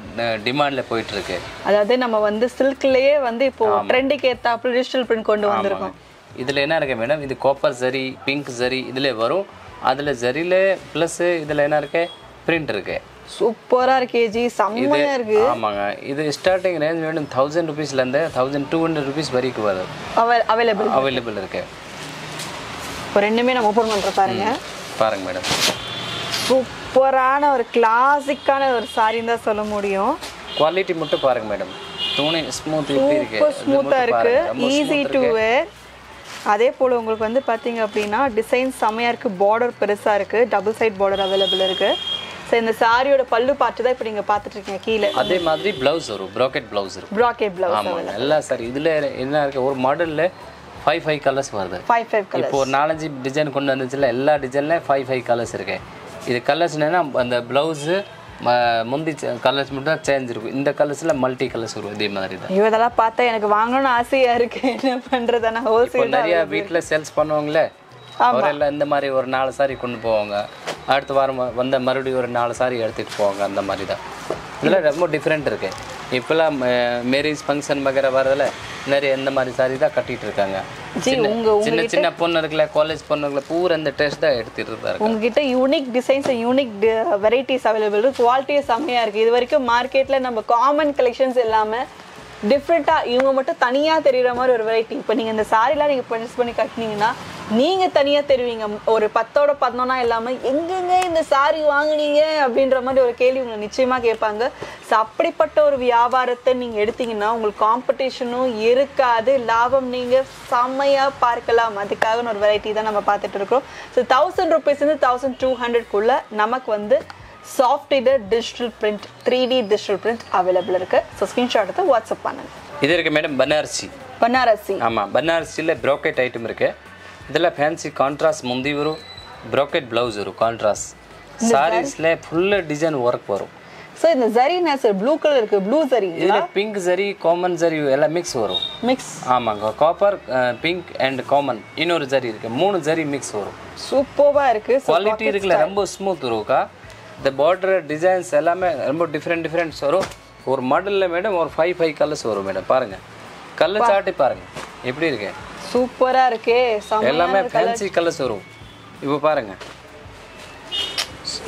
டிமாண்டில் போயிட்டு இருக்கு
அதாவது நம்ம வந்து சில்க்லேயே வந்து இப்போ ட்ரெண்டுக்கு ஏற்றாப்புல டிஜிட்டல் பிரிண்ட் கொண்டு வந்திருக்கோம்.
இதில் என்ன இருக்கு மேடம் இது காப்பர் ஜரி பிங்க் ஜரி இதில் வரும். அதில் ஜரியில் ப்ளஸ் இதில் என்ன இருக்கு? பிரிண்ட் இருக்கு.
சூப்பரா இருக்கே ஜி செம்மையா இருக்கு.
ஆமாங்க. இது ஸ்டார்டிங் ரேஞ்ச் மேடம் தௌசண்ட் ருபீஸ்லேருந்து தௌசண்ட் டூ ஹண்ட்ரட் ருபீஸ் வரைக்கும் வரும்.
அவைலபிள்
அவைலபிள் இருக்கு.
இப்போ ரெண்டுமே நம்ம ஓப்பன் பண்ற பாருங்க.
பாருங்க மேடம்
சூப்பரான ஒரு கிளாசிக்கான ஒரு சாரின்னு தான் சொல்ல முடியும்.
குவாலிட்டி மட்டும் பாருங்க மேடம் துணி ஸ்மூத் இருக்கு?
சூப்பர்
இது
ஸ்மூத்தா
மட்டும்
இருக்கு. Easy to. வேர் அதே போல உங்களுக்கு வந்து பாத்தீங்க அப்படின்னா டிசைன் செம்மையா இருக்கு. பார்டர் பெருசா இருக்கு. டபுள் சைட் பார்டர் அவைலபிள் இருக்கு. ஸோ இந்த சாரியோட பல்லு பார்த்து தான் இப்போ நீங்க பார்த்துட்டு இருக்கீங்க. கீழே.
அதே மாதிரி ப்ளவுஸ் வரும். ப்ராக்கெட் ப்ளவுஸ் இருக்கும்.
ப்ராக்கெட் பிளவுஸ்
ஆமாங்க எல்லாம் சரி இதில் என்ன இருக்கு? ஒரு மாடலில் ஃபைவ் ஃபைவ் கலர்ஸ் வருது.
ஃபைவ் ஃபைவ் கலர்
இப்போ ஒரு நாலஞ்சு டிசைன் கொண்டு வந்துச்சுல எல்லா டிசைன்லேயும் ஃபைவ் ஃபைவ் கலர்ஸ் இருக்கு. இது கலர்ஸ் என்னன்னா அந்த ப்ளவுஸு முந்தி கலர்ஸ் மட்டும் தான் சேஞ்ச் இருக்கும். இந்த கலர்ஸில் மல்டி கலர்ஸ் வரும் இதே மாதிரி தான்.
ஐயோ இதெல்லாம் பார்த்தா எனக்கு வாங்கணும்னு ஆசையா இருக்கு. என்ன பண்றது? நான் ஹோல்சேல்
நிறைய வீட்டில் சேல்ஸ் பண்ணுவாங்களே அவரெல்லாம் இந்த மாதிரி ஒரு நாலு சாரி கொண்டு போவாங்க. அடுத்த வாரம் வந்த மறுபடியும் ஒரு நாலு சாரி எடுத்துகிட்டு போவாங்க அந்த மாதிரி தான். இதில் ரொம்ப டிஃப்ரெண்ட் இருக்கு. இப்போல்லாம் மேரேஜ் ஃபங்க்ஷன் வகைர வரதில் நிறைய இந்த மாதிரி சாரி தான் கட்டிட்டு இருக்காங்க சின்ன-
உங்க
சின்ன சின்ன பொண்ணுங்கள காலேஜ் பொண்ணுங்கள பூரா இந்த டெஸ்ட் தான் எடுத்துட்டு இருக்காங்க.
உங்ககிட்ட unique designs unique varieties available இருக்கு. குவாலிட்டியும் செம்மையா இருக்கு. இது வரைக்கும் மார்க்கெட்ல நம்ம காமன் கலெக்ஷன்ஸ் இல்லாம டிஃப்ரெண்ட்டாக இவங்க மட்டும் தனியாக தெரிகிற மாதிரி ஒரு வெரைட்டி இப்போ நீங்கள் இந்த சாரிலாம் நீங்கள் பர்ச்சேஸ் பண்ணி கட்டினீங்கன்னா நீங்கள் தனியாக தெரிவிங்க. ஒரு பத்தோட பதினொன்னா இல்லாமல் எங்கெங்க இந்த சாரி வாங்குனீங்க? அப்படின்ற மாதிரி ஒரு கேள்வி உங்களை நிச்சயமாக கேட்பாங்க. ஸோ அப்படிப்பட்ட ஒரு வியாபாரத்தை நீங்கள் எடுத்தீங்கன்னா உங்களுக்கு காம்படிஷனும் இருக்காது. லாபம் நீங்கள் செம்மையாக பார்க்கலாம். அதுக்காக ஒரு வெரைட்டி தான் நம்ம பார்த்துட்டு இருக்கிறோம். ஸோ தௌசண்ட் ருபீஸ்லேருந்து தௌசண்ட் டூ ஹண்ட்ரட்குள்ளே நமக்கு வந்து சாஃப்ட் இடர் digital print three D digital print available இருக்கு. ஸோ ஸ்க்ரீன்ஷாட் எடுத்து வாட்ஸ்அப் பண்ணுங்க.
இது இருக்கு மேடம் பனாரசி
பனாரசி
ஆமாம் பனாரசியில் ப்ரோக்கெட் ஐட்டம் இருக்கு. இதில் ஃபேன்சி கான்ட்ராஸ்ட் முந்தி வரும் ப்ரோக்கெட் ப்ளவுஸ் வரும் கான்ட்ராஸ்ட் சாரீஸில் ஃபுல்லு டிசைன் ஒர்க் வரும்.
ஸோ இந்த ஜரி நேசர் ப்ளூ கலர் இருக்கு ப்ளூ ஜரி
இதில் பிங்க் சரி காமன் சரி எல்லாம் மிக்ஸ் வரும்.
மிக்ஸ்
ஆமாங்க காப்பர் பிங்க் அண்ட் காமன் இன்னொரு ஜரி இருக்கு மூணு ஜரி மிக்ஸ் வரும்.
சூப்பர்வா இருக்கு.
குவாலிட்டி இருக்குல்ல ரொம்ப ஸ்மூத் இருக்கும்க்கா இந்த பார்டர் டிசைன்ஸ் எல்லாமே ரொம்ப டிஃப்ரெண்ட் டிஃப்ரெண்ட்ஸ் வரும். ஒரு மாடலில் மேடம் ஒரு ஃபைவ் ஃபைவ் கலர்ஸ் வரும் மேடம். பாருங்க. கலர் சாட்டி பாருங்க. எப்படி இருக்கு?
சூப்பரா இருக்கே.
எல்லாமே. ஃபேன்சி கலர்ஸ் வரும். இப்போ பாருங்க.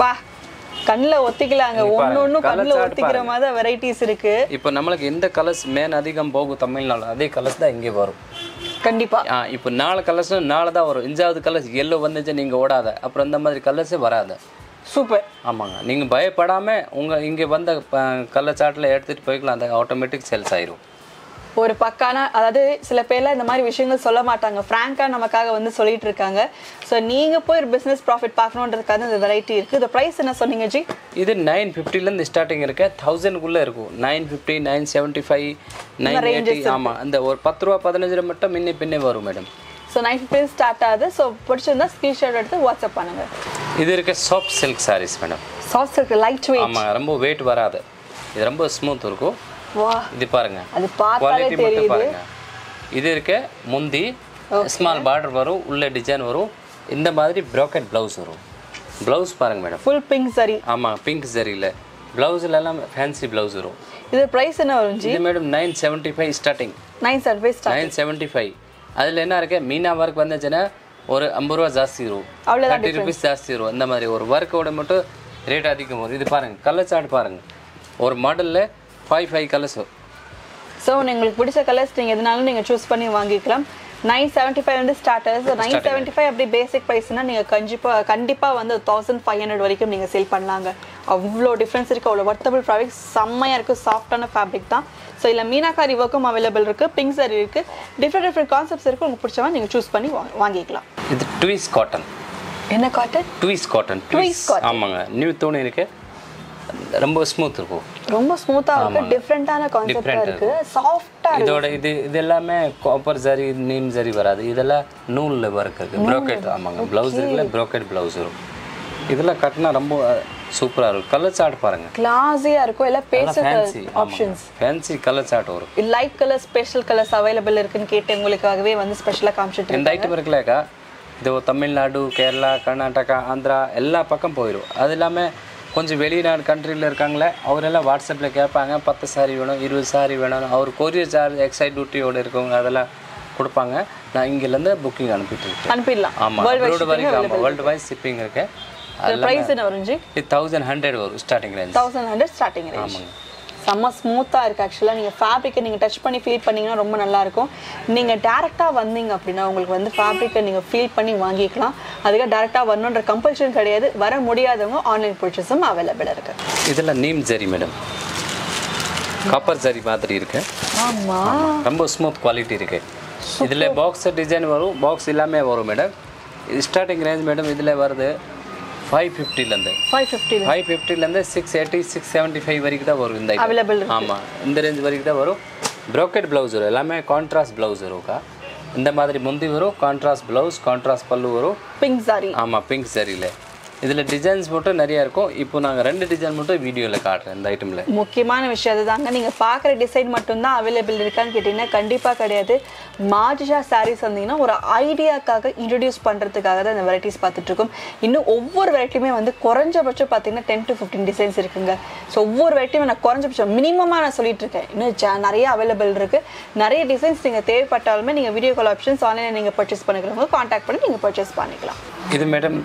பா. கண்ணுல ஒத்திக்கலாங்க. ஒண்ணு
Colour
கண்ணுல ஒத்திக்கிற. மாதிரி வெரைட்டிஸ் இருக்கு.
இப்போ நம்மளுக்கு எந்த கலர்ஸ் மேன் அதிகம் போகும் தமிழ்நாடு? அதே கலர்ஸ் தான் இங்கே வரும்.
கண்டிப்பா.
ஆ இப்போ நாலு கலர்ஸும் நாலு தான் வரும். அஞ்சாவது கலர்ஸ் எல்லோ வந்துச்சு நீங்கள் ஓடாத. அப்புறம் இந்த மாதிரி கலர்ஸே வராது.
சூப்பர்.
ஆமாங்க. நீங்கள் பயப்படாமல் உங்கள் இங்கே வந்த கலர் சாட்டில் எடுத்துகிட்டு போய்க்கலாம். அந்த ஆட்டோமேட்டிக் சேல்ஸ் ஆயிரும்.
ஒரு பக்கான அதாவது சில பேர்லாம் இந்த மாதிரி விஷயங்கள் சொல்ல மாட்டாங்க. ஃப்ராங்கா நமக்காக வந்து சொல்லிட்டு இருக்காங்க. ஸோ நீங்க போய் ஒரு பிசினஸ் ப்ராஃபிட் பார்க்கணுன்றதுக்காக இந்த வெரைட்டி இருக்கு. இந்த பிரைஸ் என்ன சொன்னீங்க ஜி?
இது நைன் ஃபிஃப்டிலேருந்து ஸ்டார்டிங் இருக்கு. தௌசண்ட்குள்ளே இருக்கும். Nine fifty nine seventy five nine eighty ஆமாம் அந்த ஒரு பத்து ரூபா பதினஞ்சு மட்டும் முன்னே பின்னே வரும் madam
so nine fifty start ஆகுது. ஸோ பிடிச்சிருந்தா ஸ்க்ரீன்ஷாட் எடுத்து வாட்ஸ்அப் பண்ணுங்க.
இது இருக்க soft silk saris madam
soft இருக்கு லைட் வெயிட்
ஆமாம் ரொம்ப வெயிட் வராது. இது ரொம்ப ஸ்மூத் இருக்கும்.
வா.
இது பாருங்க.
அது பார்த்தாலே தெரியுது.
பாருங்க. இது இருக்க முந்தி ஸ்மால் பார்டர் வரும் உள்ள டிசைன் வரும். இந்த மாதிரி ப்ரோக்கெட் ப்ளவுஸ் வரும். ப்ளவுஸ் பாருங்க மேடம்
ஃபுல் பிங்க் சரி
ஆமாம் பிங்க் சரியில் ப்ளவுஸில் எல்லாம் ஃபேன்சி ப்ளவுஸ் வரும்.
இது பிரைஸ் என்ன வரும்
இது madam nine seventy five starting
nine seven five
nine seventy five அதில் என்ன இருக்கு? மீனா ஒர்க் வந்துச்சுன்னா ஒரு ஐம்பது ரூபா ஜாஸ்தி
அவ்வளோதான்
தேர்ட்டி ருபீஸ் ஜாஸ்தி வரும். இந்த மாதிரி ஒரு ஒர்க்கோட மட்டும் ரேட் அதிகம் வரும். இது பாருங்க கலர் சார்ட் பாருங்க. ஒரு மாடலில் ஃபைவ் ஃபைவ் கலர்ஸ்
ஸோ உங்களுக்கு பிடிச்ச கலர்ஸ் நீங்கள் எதுனாலும் நீங்கள் சூஸ் பண்ணி வாங்கிக்கலாம். நைன் செவன்ட்டி ஃபைவ் வந்து ஸ்டார்டர்ஸ் நைன் செவன்ட்டி ஃபைவ் அப்படி பேசிக் ப்ரைஸ்னால் நீங்கள் கண்டிப்பாக கண்டிப்பாக வந்து தௌசண்ட் ஃபைவ் ஹண்ட்ரட் வரைக்கும் நீங்கள் சேல் பண்ணலாங்க. அவ்வளோ டிஃப்ரென்ஸ் இருக்குது அவ்வளோ வர்த்தபிள் ஃபேப்ரிக் செம்மையாக இருக்குது சாஃப்டான ஃபேப்ரிக் தான். ஸோ இதில் மீனாக்காரி ஒர்க்கும் அவைலபிள் இருக்குது பிங்க் சாரி இருக்குது டிஃப்ரெண்ட் டிஃப்ரெண்ட் கான்செப்ட்ஸ் இருக்குது உங்களுக்கு பிடிச்சவங்க நீங்கள் சூஸ் பண்ணி வாங்கிக்கலாம்.
இது ட்வீஸ் காட்டன்
என்ன காட்டன்
ட்வீஸ் காட்டன்
cotton.
ஆமாங்க. நியூ தூணி இருக்கு. ரொம்ப ஸ்மூத் இருக்கும்.
ரொம்ப ஸ்மூத்தாக இருக்குது டிஃப்ரெண்ட்டான கான்செப்டாக
Different
இருக்குது சாஃப்டாக
இதோட இது இது எல்லாமே காப்பர் ஜரி நீம் ஜரி வராது. இதெல்லாம் நூலில் ஒர்க் இருக்கு. ப்ரோக்கெட் ஆமாங்க. ப்ளவுஸ் இருக்குல்ல ப்ரோக்கெட் ப்ளவுஸ் வரும். இதெல்லாம் கட்டினா ரொம்ப சூப்பராக இருக்கும். கலர் சார்ட் பாருங்க.
கிளாஸியாக இருக்கும். எல்லாம்
fancy
options
fancy colour chart வரும்.
Light colour special colours available இருக்குன்னு கேட்டு உங்களுக்காகவே வந்து ஸ்பெஷலாக காமிச்சிட்டு
இந்த ஐட்டம் இருக்குல்லக்கா இது தமிழ்நாடு கேரளா கர்நாடகா ஆந்திரா எல்லா பக்கம் போயிடும் அது இல்லாமல் கொஞ்சம் வெளிநாடு கண்ட்ரியில் இருக்காங்களே அவரெல்லாம் வாட்ஸ்அப்பில் கேட்பாங்க பத்து சாரி வேணும் இருபது சாரி வேணும் அவர் கொரியர் சார்ஜ் எக்ஸைட் டியூட்டியோட இருக்கவங்க அதெல்லாம் கொடுப்பாங்க. நான் இங்கேருந்து புக்கிங் அனுப்பிட்டு இருக்கேன்.
அனுப்பிடலாம்.
ஆமாம்
வேர்ல்டு
வரைக்கும் ஆமாம் வேர்ல்டு வைஸ் ஷிப்பிங் இருக்கு.
ப்ரைஸ் என்ன வரும் ஜி?
தௌசண்ட் ஹண்ட்ரட் வரும் starting range
thousand hundred starting range செம்ம ஸ்மூத்தாக இருக்குது ஆக்சுவலாக நீங்கள் ஃபேப்ரிக்கை நீங்கள் டச் பண்ணி ஃபீல் பண்ணீங்கன்னா ரொம்ப நல்லாயிருக்கும் நீங்கள் டேரெக்டாக வந்தீங்க அப்படின்னா உங்களுக்கு வந்து ஃபேப்ரிக்கை நீங்கள் ஃபீல் பண்ணி வாங்கிக்கலாம். அதுக்காக டேரெக்டாக வரணுன்ற கம்பல்ஷன் கிடையாது. வர முடியாதவங்க ஆன்லைன் பர்ச்சேஸும் அவைலபிள் இருக்குது
இதில் நீம் ஜரி மேடம் காப்பர் ஜரி மாதிரி இருக்கு.
ஆமாம்
ரொம்ப ஸ்மூத் குவாலிட்டி இருக்கு. இதில் பாக்ஸ் டிசைன் வரும் பாக்ஸ் எல்லாமே வரும் மேடம் இது ஸ்டார்டிங் ரேஞ்ச் மேடம் இதில் வருது. ஃபைவ் ஃபிஃப்டிலேருந்து
ஃபைவ் ஃபிஃப்டியில்
five ஃபிஃப்டிலேருந்து six eighty six seventy five வரைக்கும் தான் வரும் இந்த
இருக்கு.
ஆமாம் இந்த ரேஞ்ச் வரைக்கும் தான் வரும். ப்ரோக்கெட் ப்ளவுஸ் வரும். எல்லாமே கான்ட்ராஸ்ட் ப்ளவுஸ் வரும்க்கா இந்த மாதிரி முந்தி வரும் கான்ட்ராஸ்ட் ப்ளவுஸ் கான்ட்ராஸ்ட் பல்லு வரும்.
பிங்க் சாரி
ஆமாம் பிங்க் சரியில் இதில் டிசைன்ஸ் மட்டும் நிறைய இருக்கும். இப்போ நாங்கள் ரெண்டு டிசைன் மட்டும் வீடியோவில் காட்டுறேன் இந்த ஐட்டமில்
முக்கியமான விஷயம் அதுதாங்க. நீங்கள் பார்க்குற டிசைன் மட்டும்தான் அவைலபிள் இருக்கான்னு கேட்டிங்கன்னா கண்டிப்பாக கிடையாது. மாஜிஷா சாரீஸ் வந்தீங்கன்னா ஒரு ஐடியாக்காக இன்ட்ரடியூஸ் பண்ணுறதுக்காக தான் இந்த வெரைட்டிஸ் பார்த்துட்ருக்கோம். இன்னும் ஒவ்வொரு வெரைட்டியுமே வந்து குறைஞ்சபட்சம் பார்த்தீங்கன்னா டென் டு ஃபிஃப்டீன் டிசைன்ஸ் இருக்குங்க. ஸோ ஒவ்வொரு வெரைட்டியுமே நான் குறைஞ்சபட்சம் மினிமமாக நான் சொல்லிட்டு இருக்கேன். இன்னும் ஜா நிறைய அவைலபிள் இருக்குது நிறைய டிசைன்ஸ் நீங்கள் தேவைப்பட்டாலுமே நீங்கள் வீடியோ கால் ஆப்ஷன்ஸ் ஆன்லைனில் நீங்கள் பர்ச்சேஸ் பண்ணிக்கிறவங்க காண்டாக்ட் பண்ணி நீங்கள் பர்ச்சேஸ் பண்ணிக்கலாம்.
இது மேடம்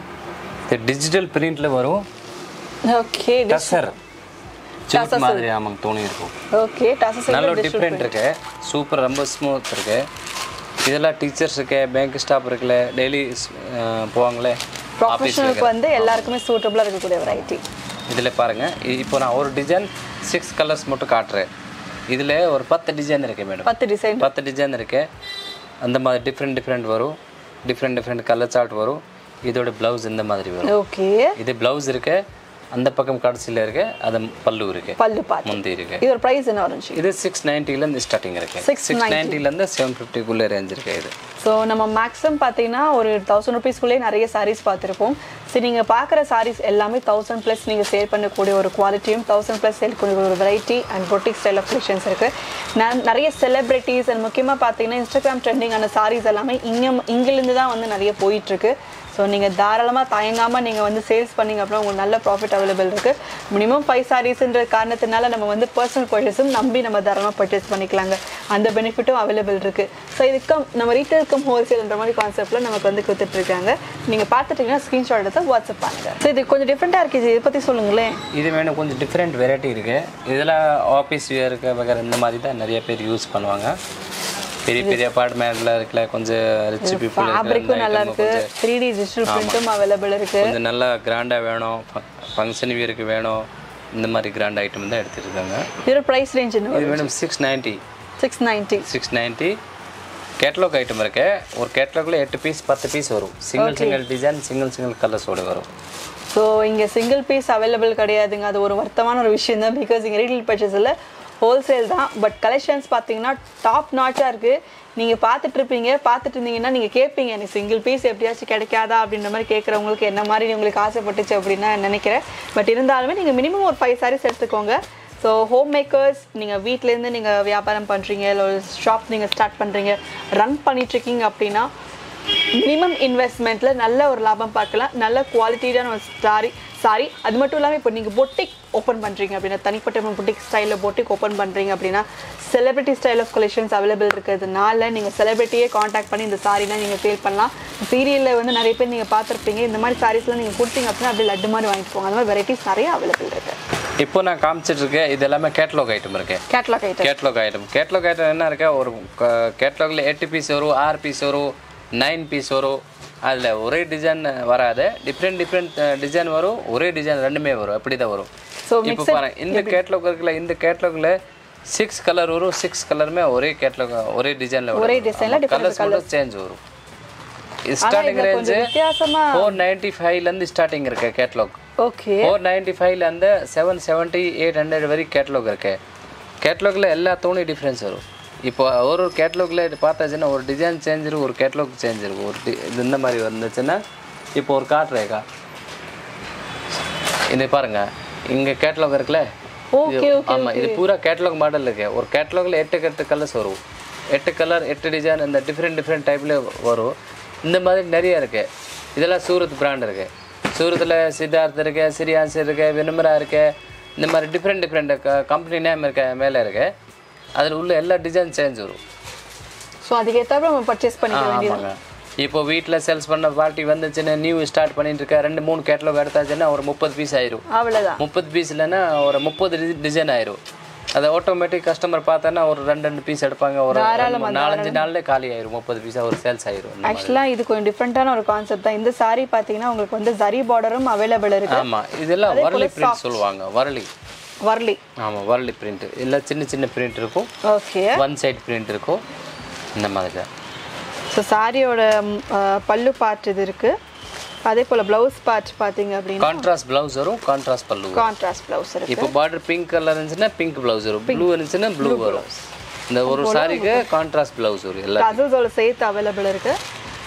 இது டிஜிட்டல் பிரிண்டில் வரும்.
ஓகே
டசர் சில்க் மாதிரி ஆமாங்க துணி இருக்கும்
ஓகே டாசஸ்
நல்ல டிஃப்ரெண்ட் இருக்கு. சூப்பர் ரொம்ப ஸ்மூத் இருக்கு. இதெல்லாம் டீச்சர்ஸ் இருக்கு பேங்க் ஸ்டாஃப் இருக்குல்ல டெய்லி போவாங்களே
ப்ரொஃபஷனலுக்கு வந்து எல்லாருக்குமே சூட்டபுளாக இருக்கக்கூடிய வெரைட்டி
இதில் பாருங்கள் இப்போ நான் ஒரு டிசைன் சிக்ஸ் கலர்ஸ் மட்டும் காட்டுறேன். இதில் ஒரு பத்து டிசைன் இருக்கு மேடம்
பத்து டிசைன்
பத்து டிசைன் இருக்கு. அந்த மாதிரி டிஃப்ரெண்ட் டிஃப்ரெண்ட் வரும். டிஃப்ரெண்ட் டிஃப்ரெண்ட் கலர் சார்ட் வரும். இதோட ப்ளவுஸ் இந்த மாதிரி வரும்.
ஓகே
இது ப்ளவுஸ் இருக்கு அந்த பக்கம் கடைசியில் இருக்கு அது பல்லு இருக்கு.
பல்லு பார்த்து
முந்தி இருக்கு.
இது ஒரு ப்ரைஸ் என்ன வந்துச்சு
இது சிக்ஸ் நைன்ட்டிலேருந்து ஸ்டார்டிங் இருக்கு.
690.
சிக்ஸ் நைன்ட்டிலேருந்து செவன் ஃபிஃப்டிக்குள்ளே ரேஞ்ச் இருக்கு இது.
ஸோ நம்ம மேக்ஸிமம் பார்த்தீங்கன்னா ஒரு தௌசண்ட் ருபீஸ்க்குள்ளேயே நிறைய சாரீஸ் பார்த்துருப்போம். சரி நீங்கள் பார்க்குற சாரீஸ் எல்லாமே தௌசண்ட் ப்ளஸ் நீங்கள் சேல் பண்ணக்கூடிய ஒரு குவாலிட்டியும் தௌசண்ட் ப்ளஸ் சேல் பண்ணக்கூடிய ஒரு variety and boutique style of collections இருக்குது நான் நிறைய செலிப்ரிட்டிஸ் அண்ட் முக்கியமாக பார்த்தீங்கன்னா இன்ஸ்டாகிராம் ட்ரெண்டிங்கான சாரீஸ் எல்லாமே இங்கே இங்கிலேருந்து தான் வந்து நிறைய போயிட்டுருக்கு ஸோ நீங்கள் தாராளமாக தயங்காமல் நீங்கள் வந்து சேல்ஸ் பண்ணீங்க அப்படின்னா உங்களுக்கு நல்ல ப்ராஃபிட் அவைலபிள் இருக்குது மினிமம் ஃபைவ் சாரீஸ்ன்ற காரணத்தினால நம்ம வந்து பர்சனல் பர்ச்சேஸும் நம்பி நம்ம தாராளமாக பர்ச்சேஸ் பண்ணிக்கலாங்க. அந்த பெனிஃபிட்டும் அவைலபிள் இருக்குது ஸோ இதுக்கும் நம்ம ரீட்டெயிலுக்கும் ஹோல்சேல்ன்ற மாதிரி கான்செப்ட்டில் நமக்கு வந்து கொடுத்துட்ருக்காங்க நீங்கள் பார்த்துட்டிங்கன்னா ஸ்க்ரீன்ஷாட் எடுத்து வாட்ஸ்அப் பண்ணுங்கள் ஸோ இது கொஞ்சம் டிஃப்ரெண்ட்டாக இருக்குது இதை பற்றி சொல்லுங்களேன்.
இது வேணும். கொஞ்சம் டிஃப்ரெண்ட் வெரைட்டி இருக்குது இதில் ஆஃபீஸ் வியருக்கு வகை இந்த மாதிரி தான் நிறைய பேர் யூஸ் பண்ணுவாங்க. பெரிய பெரிய அப்பார்ட்மெண்ட்ல இருக்கல கொஞ்சம் ரிச் பீப்புள்
ஃபேப்ரிக்கும் நல்லா இருக்கு. த்ரீ டி டிஜிட்டல் பிரிண்ட்டும் அவைலபிள் இருக்கு.
கொஞ்சம் நல்லா கிராண்டாக வேணும். ஃபங்க்ஷன் வியருக்கு வேணும். இந்த மாதிரி கிராண்ட் ஐட்டம் தான் எடுத்துருக்காங்க.
இதோட ப்ரைஸ் ரேஞ்ச் என்ன
இது six ninety
six ninety
catalogue item இருக்கு. ஒரு கேட்லாக்ல எட்டு பீஸ் பத்து பீஸ் வரும். Single single design single single கலர்ஸோட வரும்.
ஸோ இங்கே சிங்கிள் பீஸ் அவைலபிள் கிடையாதுங்க. அது ஒரு வருத்தமான ஒரு விஷயம் தான் பிகாஸ் இங்கே ரீட்டைல் பர்ச்சேஸில் ஹோல்சேல் தான் பட் கலெக்ஷன்ஸ் பார்த்தீங்கன்னா டாப் நாச்சாக இருக்குது நீங்கள் பார்த்துட்டு இருப்பீங்க பார்த்துட்டு இருந்தீங்கன்னா நீங்கள் கேட்பீங்க எனக்கு சிங்கிள் பீஸ் எப்படியாச்சும் கிடைக்காதா? அப்படின்ற மாதிரி கேட்குறவங்களுக்கு என்ன மாதிரி உங்களுக்கு ஆசைப்பட்டுச்சு அப்படின்னு நான் நினைக்கிறேன். பட் இருந்தாலுமே நீங்கள் மினிமம் ஒரு ஃபைவ் சாரீஸ் எடுத்துக்கோங்க. ஸோ ஹோம் மேக்கர்ஸ் நீங்கள் வீட்டிலேருந்து நீங்கள் வியாபாரம் பண்ணுறீங்க இல்லை ஒரு ஷாப் நீங்கள் ஸ்டார்ட் பண்ணுறீங்க ரன் பண்ணிட்டுருக்கீங்க அப்படின்னா மினிமம் இன்வெஸ்ட்மெண்ட்ல நல்ல ஒரு லாபம் பார்க்கலாம். நல்ல குவாலிட்டியான ஒரு சாரி சாரி அது மட்டும் இல்லாமல் இப்போ நீங்கள் பொட்டிக் ஓப்பன் பண்ணுறீங்க அப்படின்னா தனிப்பட்ட பொட்டிக் ஸ்டைலில் பொட்டிக் ஓப்பன் பண்ணுறீங்க அப்படின்னா celebrity style of collections available இருக்கிறதுனால நீங்கள் செலிபிரிட்டியே காண்டாக்ட் பண்ணி இந்த சாரீலாம் நீங்கள் சேல் பண்ணலாம். சீரியலில் வந்து நிறைய பேர் நீங்கள் பார்த்துருப்பீங்க. இந்த மாதிரி சாரீஸ்லாம் நீங்கள் கொடுத்தீங்க அப்படின்னா அப்படியே லட்டு மாதிரி வாங்கிட்டு போங்க. அந்த மாதிரி வெரைட்டிஸ் நிறைய அவைலபிள் இருக்குது
இப்போ நான் காமிச்சிட்டு இருக்கேன் இது எல்லாமே கேட்லாக் ஐட்டம் இருக்கு.
Catalogue item
catalogue item catalogue item என்ன இருக்கா? ஒரு கேட்லாக்ல எட்டு பீஸ் வரும் ஆறு பீஸ் வரும். நைன் பீஸ் வரும். அதில் ஒரே டிசைன் வராது. டிஃப்ரெண்ட் டிஃப்ரெண்ட் டிசைன் வரும். ஒரே டிசைன் ரெண்டுமே வரும். அப்படி தான் வரும் இப்போ பாருங்க இந்த கேட்லாக் இருக்குல்ல இந்த கேட்லாக்ல சிக்ஸ் கலர் வரும். சிக்ஸ் கலருமே ஒரே கேட்லாக் ஒரே டிசைன்ல வரும்.
ஒரே different
கலர்ஸ் மட்டும் சேஞ்ச் வரும். ஸ்டார்டிங் ரேஞ்சு ஃபோர் நைன்டி ஃபைவ்லேருந்து ஸ்டார்டிங் இருக்கு கேட்லாக்
ஓகே.
ஃபோர் நைன்டி ஃபைவ்லேருந்து செவன் செவன்ட்டி எயிட் ஹண்ட்ரட் வரைக்கும் கேட்லாக் இருக்கு. கேட்லாகில் எல்லா துணி டிஃப்ரென்ஸ் வரும். இப்போ ஒரு ஒரு கேட்லாகில் இது பார்த்தாச்சுன்னா ஒரு டிசைன் சேஞ்ச் இருக்கும் ஒரு கேட்லாக் சேஞ்ச் இருக்கும் ஒரு டி- இது இந்த மாதிரி வந்துச்சுன்னா இப்போ ஒரு காட்டுறேக்கா இது பாருங்க. இங்கே கேட்லாக் இருக்குல்ல?
ஓகே
இது-
ஓகே
ஆமா இது பூரா கேட்லாக் மாடல் இருக்கு. ஒரு கேட்லாக்ல எட்டு எட்டு கலர்ஸ் வரும். எட்டு கலர் எட்டு டிசைன் இந்த டிஃப்ரெண்ட் டிஃப்ரெண்ட் டைப்ல வரும். இந்த மாதிரி நிறைய இருக்கு. இதெல்லாம் சூரத் பிராண்ட் இருக்கு. சூரத்தில் சித்தார்த் இருக்கு சிரியான்ஸ் இருக்கு வினமரா இருக்கு. இந்த மாதிரி டிஃப்ரெண்ட் டிஃப்ரெண்ட் கம்பெனி நேம் இருக்க மேலே இருக்கு. அதில் உள்ள எல்லா டிசைன் சேஞ்ச் வரும்.
ஸோ அதுக்கேற்றாப்புல நம்ம பர்ச்சேஸ்
ஆ,
பண்ணிக்க வேண்டியது
இப்போ வீட்டில் சேல்ஸ் பண்ண பார்ட்டி வந்துச்சுன்னா நியூ ஸ்டார்ட் பண்ணிட்டு இருக்க ரெண்டு மூணு கேட்டலாக் எடுத்தாச்சுன்னா ஒரு முப்பது பீஸ் ஆயிரும்.
அவ்வளோதான்
முப்பது பீஸ் இல்லைன்னா ஒரு முப்பது டிசைன் ஆயிரும். அது ஆட்டோமேட்டிக் கஸ்டமர் பார்த்தான்னா ஒரு ரெண்டு ரெண்டு பீஸ் எடுப்பாங்க. ஒரு நாலஞ்சு நாள்ல காலி ஆயிரும். முப்பது பீஸா ஒரு சேல்ஸ் ஆயிரும்.
ஆக்சுவலாக இது கொஞ்சம் டிஃப்ரெண்ட்டான ஒரு கான்செப்ட் தான். இந்த saree பார்த்தீங்கன்னா உங்களுக்கு வந்து ஜரி பார்டரும் அவைலபிள் இருக்கு.
ஆமா இதெல்லாம் வரலி பிரிண்ட் சொல்லுவாங்க. வரலி
வரலி
ஆமா வரலி பிரிண்ட் இல்லை சின்ன சின்ன பிரிண்ட் இருக்கும்.
ஓகே
ஒன் சைடு பிரிண்ட் இருக்கும். இந்த மாதிரி தான்.
ஸோ சாரியோட பல்லு பார்ட் இது இருக்கு. அதே போல் ப்ளவுஸ் பார்ட் பார்த்தீங்க அப்படின்னா
கான்ட்ராஸ்ட் பிளவுஸ் வரும் கான்ட்ராஸ்ட் பல்லு வரும்.
கான்ட்ராஸ்ட் ப்ளவுஸ் இருக்கு.
இப்போ பார்டர் பிங்க் கலர் இருந்துச்சுன்னா பிங்க் பிளவுஸ் வரும். ப்ளூ இருந்துச்சுன்னா ப்ளூ வரும். இந்த ஒரு சாரிக்கு கான்ட்ராஸ்ட் ப்ளவுஸ் வரும் எல்லாம்
கசல்ஸோட சேர்த்து அவைலபிள் இருக்கு.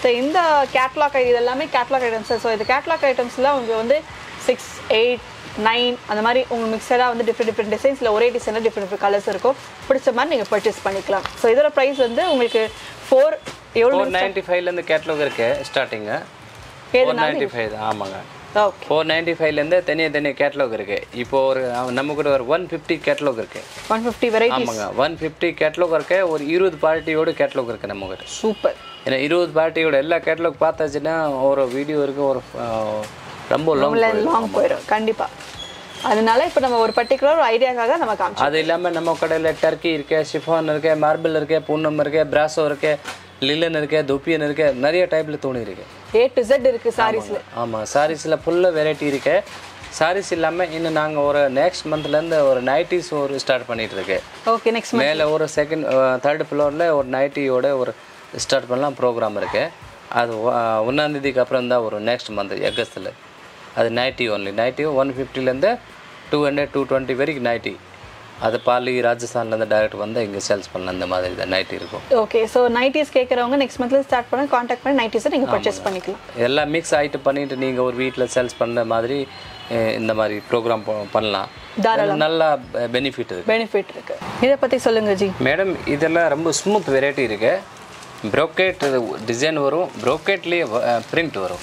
ஸோ இந்த கேட்லாக் இது எல்லாமே கேட்லாக் ஐட்டம்ஸ் ஸோ இது கேட்லாக் ஐட்டம்ஸ்லாம் உங்களுக்கு வந்து சிக்ஸ் எயிட் நைன் அந்த மாதிரி உங்களுக்கு மிக்சடாக வந்து டிஃப்ரெண்ட் டிஃப்ரெண்ட் டிசைன்ஸில் ஒரே டிசைனில் டிஃப்ரெண்ட் டிஃப்ரெண்ட் கலர்ஸ் இருக்கும். பிடிச்ச மாதிரி நீங்கள் பர்ச்சேஸ் பண்ணிக்கலாம். ஸோ இதோட ப்ரைஸ் வந்து உங்களுக்கு ஃபோர் எவ்வளோ
நைன்ட்டி ஃபைவ்லேருந்து கேட்லாக் இருக்கு ஸ்டார்டிங்கு ஃபோர் நைன்ட்டி ஃபைவ் ஆமாங்க. ஃபோர் நைன்ட்டி ஃபைவ்லேருந்து தனியாக தனியாக கேட்லாக் இருக்கு. இப்போ ஒரு நம்ம கூட ஒரு ஒன் ஃபிஃப்டி கேட்லாக் இருக்கு.
ஒன் ஃபிஃப்டி வெரைட்டி
ஆமாங்க. ஒன் ஃபிஃப்டி கேட்லாக் இருக்கு ஒரு இருபது பார்ட்டியோட கேட்லாக் இருக்கு நம்ம கிட்ட
சூப்பர்
ஏன்னா இருபது பார்ட்டியோட எல்லா கேட்லாக் பார்த்தாச்சுன்னா ஒரு வீடியோ இருக்கு ஒரு ரொம்ப லாங்
லாங் போயிடும். கண்டிப்பாக அதனால இப்போ நம்ம ஒரு பர்டிகுலர் ஒரு ஐடியாக்காக நம்ம காமிச்சோம்
அது இல்லாமல் நம்ம கடையில் டர்க்கி இருக்கு ஷிஃபான் இருக்கு மார்பிள் இருக்கு பூனம் இருக்கு பிராசோ இருக்கு லிலன் இருக்கு துப்பியன் இருக்கு நிறைய டைப்பில் துணி இருக்கு.
ஏ டு Z இருக்கு சாரீஸில்
ஆமாம் சாரீஸில் ஃபுல்லாக வெரைட்டி இருக்கு. சாரீஸ் இல்லாமல் இன்னும் நாங்கள் ஒரு நெக்ஸ்ட் மந்த்லேருந்து ஒரு நைட்டிஸ் ஒரு ஸ்டார்ட் பண்ணிட்டு இருக்கு.
ஓகே நெக்ஸ்ட்
மேலே ஒரு செகண்ட் தேர்ட் ஃப்ளோரில் ஒரு நைட்டியோட ஒரு ஸ்டார்ட் பண்ணலாம் ப்ரோக்ராம் இருக்கு. அது ஒ- ஒண்ணாந்தேதிக்கு அப்புறம் தான் ஒரு நெக்ஸ்ட் மந்த் எகஸ்டில் அது நைட்டி ஒன்லி நைட்டி ஒன் ஃபிஃப்டிலேருந்து டூ ஹண்ட்ரட் டூ டுவெண்ட்டி வரைக்கும் நைட்டி அது பாலி ராஜஸ்தான்லேருந்து டைரக்ட் வந்து இங்கே சேல்ஸ் பண்ணலாம் அந்த மாதிரி தான் நைட்டி இருக்கும்.
ஓகே ஸோ நைட்டிஸ் கேட்குறவங்க நெக்ஸ்ட் மந்த்ல ஸ்டார்ட் பண்ண காண்டாக்ட் பண்ணி நைட்டிஸை நீங்கள் பர்ச்சேஸ் பண்ணிக்கலாம்.
எல்லாம் மிக்ஸ் ஆகிட்டு பண்ணிட்டு நீங்கள் ஒரு வீட்டில் சேல்ஸ் பண்ணுற மாதிரி இந்த மாதிரி ப்ரோக்ராம் பண்ணலாம். நல்லா பெனிஃபிட் இருக்கு.
பெனிஃபிட் இருக்கு. இதை பற்றி சொல்லுங்க ஜி.
மேடம் இதெல்லாம் ரொம்ப ஸ்மூத் வெரைட்டி இருக்கு. ப்ரோக்கேட் டிசைன் வரும். ப்ரோக்கேட்லேயே பிரிண்ட் வரும்.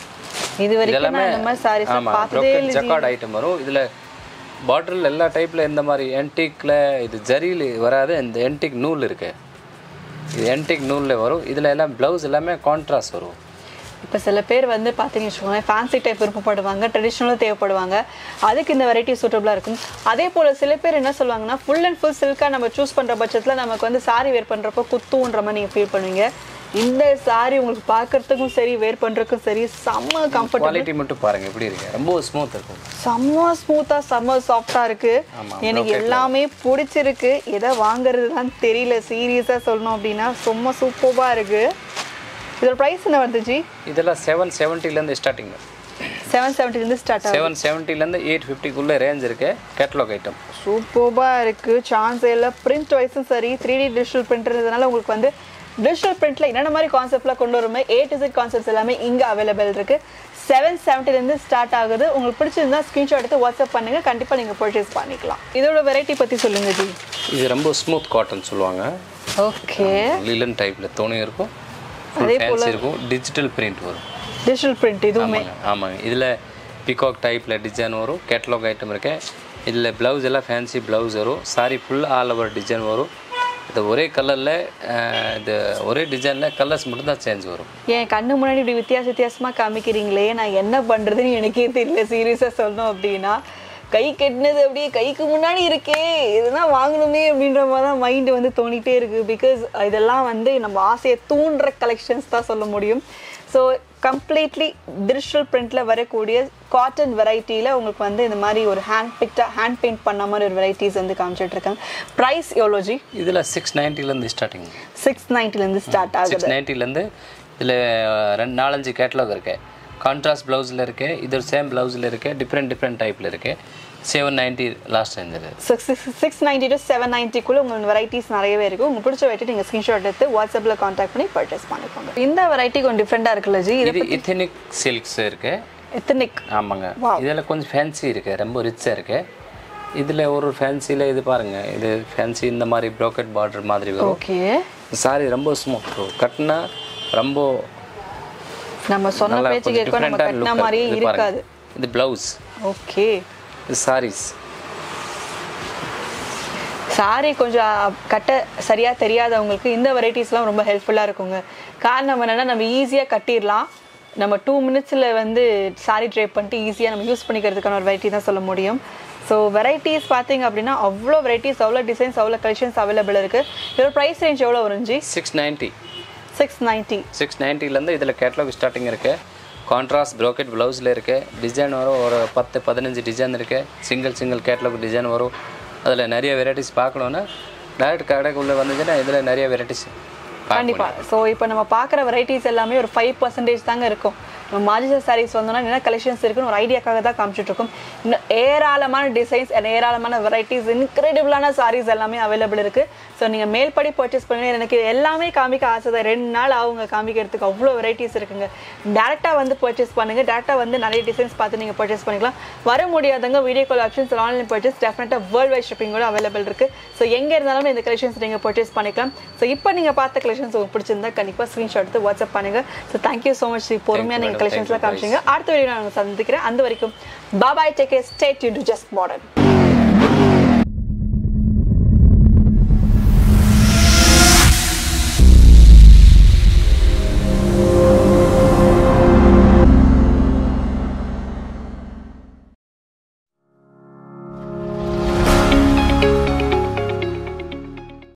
இது வரைக்கும் இந்த மாதிரி சாரீஸ் பார்த்ததே
ப்ரோக்கேட் ஜக்கார்ட் ஐட்டம் வரும். இதில் பாட்டில் எல்லா டைப்பில் இந்த மாதிரி என்டிக்கில் இது ஜரியில் வராது. இந்த என்டிக் நூல் இருக்கு. இது என்டிக் நூலில் வரும். இதில் எல்லாம் ப்ளவுஸ் எல்லாமே கான்ட்ராஸ்ட் வரும்.
இப்போ சில பேர் வந்து பார்த்தீங்கன்னு வச்சுக்கோங்களேன் ஃபேன்சி டைப் விருப்பப்படுவாங்க ட்ரெடிஷ்னலாக தேவைப்படுவாங்க. அதுக்கு இந்த வெரைட்டி சூட்டபுளாக இருக்கும். அதே போல் சில பேர் என்ன சொல்லுவாங்கன்னா ஃபுல் அண்ட் ஃபுல் சில்காக நம்ம சூஸ் பண்ணுற பட்சத்தில் நமக்கு வந்து சாரி வேர் பண்ணுறப்போ குத்துன்ற மாதிரி நீங்கள் ஃபீல் பண்ணுவீங்க. இந்த சாரி உங்களுக்கு பார்க்கறதுக்கும் சரி வேர் பண்ணுறதுக்கும் சரி செம்ம கம்ஃபர்டபுள்
குவாலிட்டி மட்டும் பாருங்க எப்படி இருக்கு? ரொம்ப ஸ்மூத் இருக்கும்
செம்ம ஸ்மூத்தாக செம்ம சாஃப்டாக இருக்கு. எனக்கு எல்லாமே பிடிச்சிருக்கு. எதை வாங்குறது தான் தெரியல சீரியஸாக சொல்லணும் அப்படின்னா ரொம்ப சூப்பராக இருக்கு. இதோட ப்ரைஸ் என்ன ஜி?
இதெல்லாம் செவன் செவன்ட்டிலேருந்து ஸ்டார்டிங்
செவன் செவன்ட்டிலேருந்து ஸ்டார்ட் ஆகும்
செவன் செவன்ட்டிலேருந்து எயிட் ஃபிஃப்டிக்குள்ளே ரேஞ்ச் இருக்கு கேட்லாக் ஐட்டம்
சூப்பராக இருக்கு. சான்ஸ் இல்லை பிரிண்ட் வைஸும் சரி த்ரீ டி டிஜிட்டல் பிரிண்ட்றதுனால உங்களுக்கு வந்து டிஜிட்டல் பிரிண்ட்ல என்னென்ன மாதிரி கான்செப்ட்லாம் கொண்டு வருமே ஏ டு Z கான்செப்ட்ஸ் எல்லாமே இங்கே அவைலபிள் இருக்கு. செவன் செவன்ட்டிலேருந்து ஸ்டார்ட் ஆகுது. உங்களுக்கு பிடிச்சிருந்தா ஸ்க்ரீன்ஷாட் எடுத்து வாட்ஸ்அப் பண்ணுங்க. கண்டிப்பாக நீங்கள் பர்ச்சேஸ் பண்ணிக்கலாம். இதோட வெரைட்டி பற்றி சொல்லுங்க ஜி.
இது ரொம்ப ஸ்மூத் காட்டன் சொல்லுவாங்க.
ஓகே
லிலன் டைப்பில் துணி இருக்கும். ஃபுல் ஃபேன்சி இருக்கும். டிஜிட்டல் பிரிண்ட் வரும்.
டிஜிட்டல் பிரிண்ட் இதுவுமே.
ஆமாங்க இதில் பிகாக் டைப்பில் டிசைன் வரும். கேட்லாக் ஐட்டம் இருக்கு இதில் ப்ளவுஸ் எல்லாம் ஃபேன்சி ப்ளவுஸ் வரும். சாரி ஃபுல்லாக ஆல் ஓவர் டிசைன் வரும். இது ஒரே கலரில் இது ஒரே டிசைனில் கலர்ஸ் மட்டும்தான் சேஞ்ச் வரும்.
என் கண்ணு முன்னாடி இப்படி வித்தியாச வித்தியாசமாக காமிக்கிறீங்களே நான் என்ன பண்ணுறதுன்னு எனக்கே தெரியல சீரியஸாக சொல்லணும் அப்படின்னா. கை கெட்டினது அப்படியே கைக்கு முன்னாடி இருக்கே இதெல்லாம் வாங்கணுமே அப்படின்ற மாதிரி தான் மைண்டு வந்து தோணிகிட்டே இருக்குது பிகாஸ் இதெல்லாம் வந்து நம்ம ஆசையை தூண்டுற கலெக்ஷன்ஸ் தான் சொல்ல முடியும். ஸோ கம்ப்ளீட்லி டிஜிட்டல் பிரிண்ட்ல வரக்கூடிய காட்டன் வெரைட்டியில் உங்களுக்கு வந்து இந்த மாதிரி ஒரு ஹேண்ட் பிக்டாக ஹேண்ட் பெயிண்ட் பண்ண மாதிரி ஒரு வெரைட்டிஸ் வந்து காமிச்சிட்டு இருக்காங்க ப்ரைஸ் எவ்வளோ ஜி?
இதில் சிக்ஸ் நைன்ட்டிலேருந்து ஸ்டார்டிங்
சிக்ஸ் நைன்ட்டிலேருந்து ஸ்டார்ட் ஆகுது.
சிக்ஸ் நைன்ட்டிலேருந்து இதில் ரெண்டு நாலஞ்சு கேட்லாக் இருக்கு. கான்ட்ராஸ்ட் ப்ளவுஸில் இருக்கு இது சேம் ப்ளவுஸில் இருக்கு டிஃப்ரெண்ட் டிஃப்ரெண்ட் டைப்பில் இருக்கு. Seven ninety last range
six six ninety to seven நைன்ட்டிக்குள்ளே உங்களுக்கு வெரைட்டிஸ் நிறையவே இருக்குது உங்களுக்கு பிடிச்ச வெரைட்டி நீங்கள் ஸ்க்ரீன்ஷாட் எடுத்து வாட்ஸ்அப்பில் காண்டாக்ட் பண்ணி பர்ச்சேஸ் பண்ணிக்கோங்க. இந்த வெரைட்டி கொஞ்சம் டிஃப்ரெண்ட்டாக இருக்குல்ல ஜி? இது
இது இத்தனிக் சில்க்ஸ் இருக்கு.
எத்தனிக்
ஆமாங்க. இதில் கொஞ்சம் ஃபேன்சி இருக்கு. ரொம்ப ரிச்சாக இருக்கு. இதில் ஒரு ஃபேன்சியில் இது பாருங்க. இது ஃபேன்சி இந்த மாதிரி ப்ரோக்கெட் பார்டர் மாதிரி வரும்.
ஓகே
சாரி ரொம்ப ஸ்மூத் கட்டினா ரொம்ப
நம்ம சொன்ன
நல்லா
பேச்சு
கொஞ்சம்
கேட்க நம்ம கட்டின
பாருங்க.
இருக்காது.
இது ப்ளவுஸ்
ஓகே
சாரீஸ்
சாரி கொஞ்சம் கட்ட சரியாக தெரியாதவங்களுக்கு இந்த வெரைட்டிஸ்லாம் ரொம்ப ஹெல்ப்ஃபுல்லாக இருக்குங்க. காரணம் என்னென்னா நம்ம ஈஸியாக கட்டிடலாம். நம்ம டூ மினிட்ஸில் வந்து சாரி ட்ரை பண்ணிட்டு ஈஸியாக நம்ம யூஸ் பண்ணிக்கிறதுக்கான ஒரு வெரைட்டி தான் சொல்ல முடியும். ஸோ வெரைட்டிஸ் பார்த்தீங்க அப்படின்னா அவ்வளோ வெரைட்டிஸ் அவ்வளோ டிசைன்ஸ் அவ்வளோ கலெக்ஷன்ஸ் அவைலபிள் இருக்குது இதோட ப்ரைஸ் ரேஞ்ச் எவ்வளோ வரும் ji
six ninety
six ninety
six நைன்ட்டிலேருந்து இதில் கேட்லாக் ஸ்டார்டிங் இருக்கு. கான்ட்ராஸ்ட் ப்ரோக்கெட் ப்ளவுஸில் இருக்கு. டிசைன் வரும் ஒரு பத்து பதினஞ்சு டிசைன் இருக்கு. சிங்கிள் சிங்கிள் கேட்லாக் டிசைன் வரும். அதில் நிறைய வெரைட்டிஸ் பார்க்கணுன்னா டேரக்ட் கடைக்குள்ளே வந்துச்சுன்னா இதில் நிறைய வெரைட்டிஸ்
கண்டிப்பாக ஸோ இப்போ நம்ம பார்க்குற வெரைட்டிஸ் எல்லாமே ஒரு ஃபைவ் பர்சன்டேஜ் தாங்க இருக்கும். நம்ம மாஜிசா சாரீஸ் வந்தோம்னா என்ன கலெக்ஷன்ஸ் இருக்குன்னு ஒரு ஐடியாக்காக தான் காமிச்சிட்டு இருக்கோம் இன்னும் ஏராளமான டிசைன்ஸ் அண்ட் ஏராளமான வெரைட்டிஸ் இன்க்ரெடிபிளான சாரீஸ் எல்லாமே அவைலபிள் இருக்கு. ஸோ நீங்கள் மேல்படி பர்ச்சேஸ் பண்ணுங்க எனக்கு எல்லாமே காமிக்க ஆசை தான். ரெண்டு நாள் ஆகுங்க காமிக்கிறதுக்கு அவ்வளோ வெரைட்டிஸ் இருக்குங்க. டேரெக்டாக வந்து பர்ச்சேஸ் பண்ணுங்க. டேரெக்டாக வந்து நிறைய டிசைன்ஸ் பார்த்து நீங்கள் பர்ச்சேஸ் பண்ணிக்கலாம். வர முடியாதவங்க video call options online purchase டெஃபினட்டாக வேர்ல்ட் வைட் ஷிப்பிங்கோட அவைலபிள் இருக்கு. ஸோ எங்கே இருந்தாலும் இந்த கலெக்ஷன்ஸ் நீங்கள் பர்ச்சேஸ் பண்ணிக்கலாம். ஸோ இப்போ நீங்கள் பார்த்த கலெக்ஷன்ஸ் உங்களுக்கு பிடிச்சிருந்தா கண்டிப்பாக ஸ்க்ரீன்ஷாட் எடுத்து வாட்ஸ்அப் பண்ணுங்க. ஸோ தேங்க்யூ ஸோ மச் பொறுமையாக நீங்கள் கலெக்ஷன்ஸ்லாம் காமிச்சிங்க அடுத்த வீடியோ நான் சந்திக்கிறேன் அந்த வரைக்கும் bye bye take state you to just modern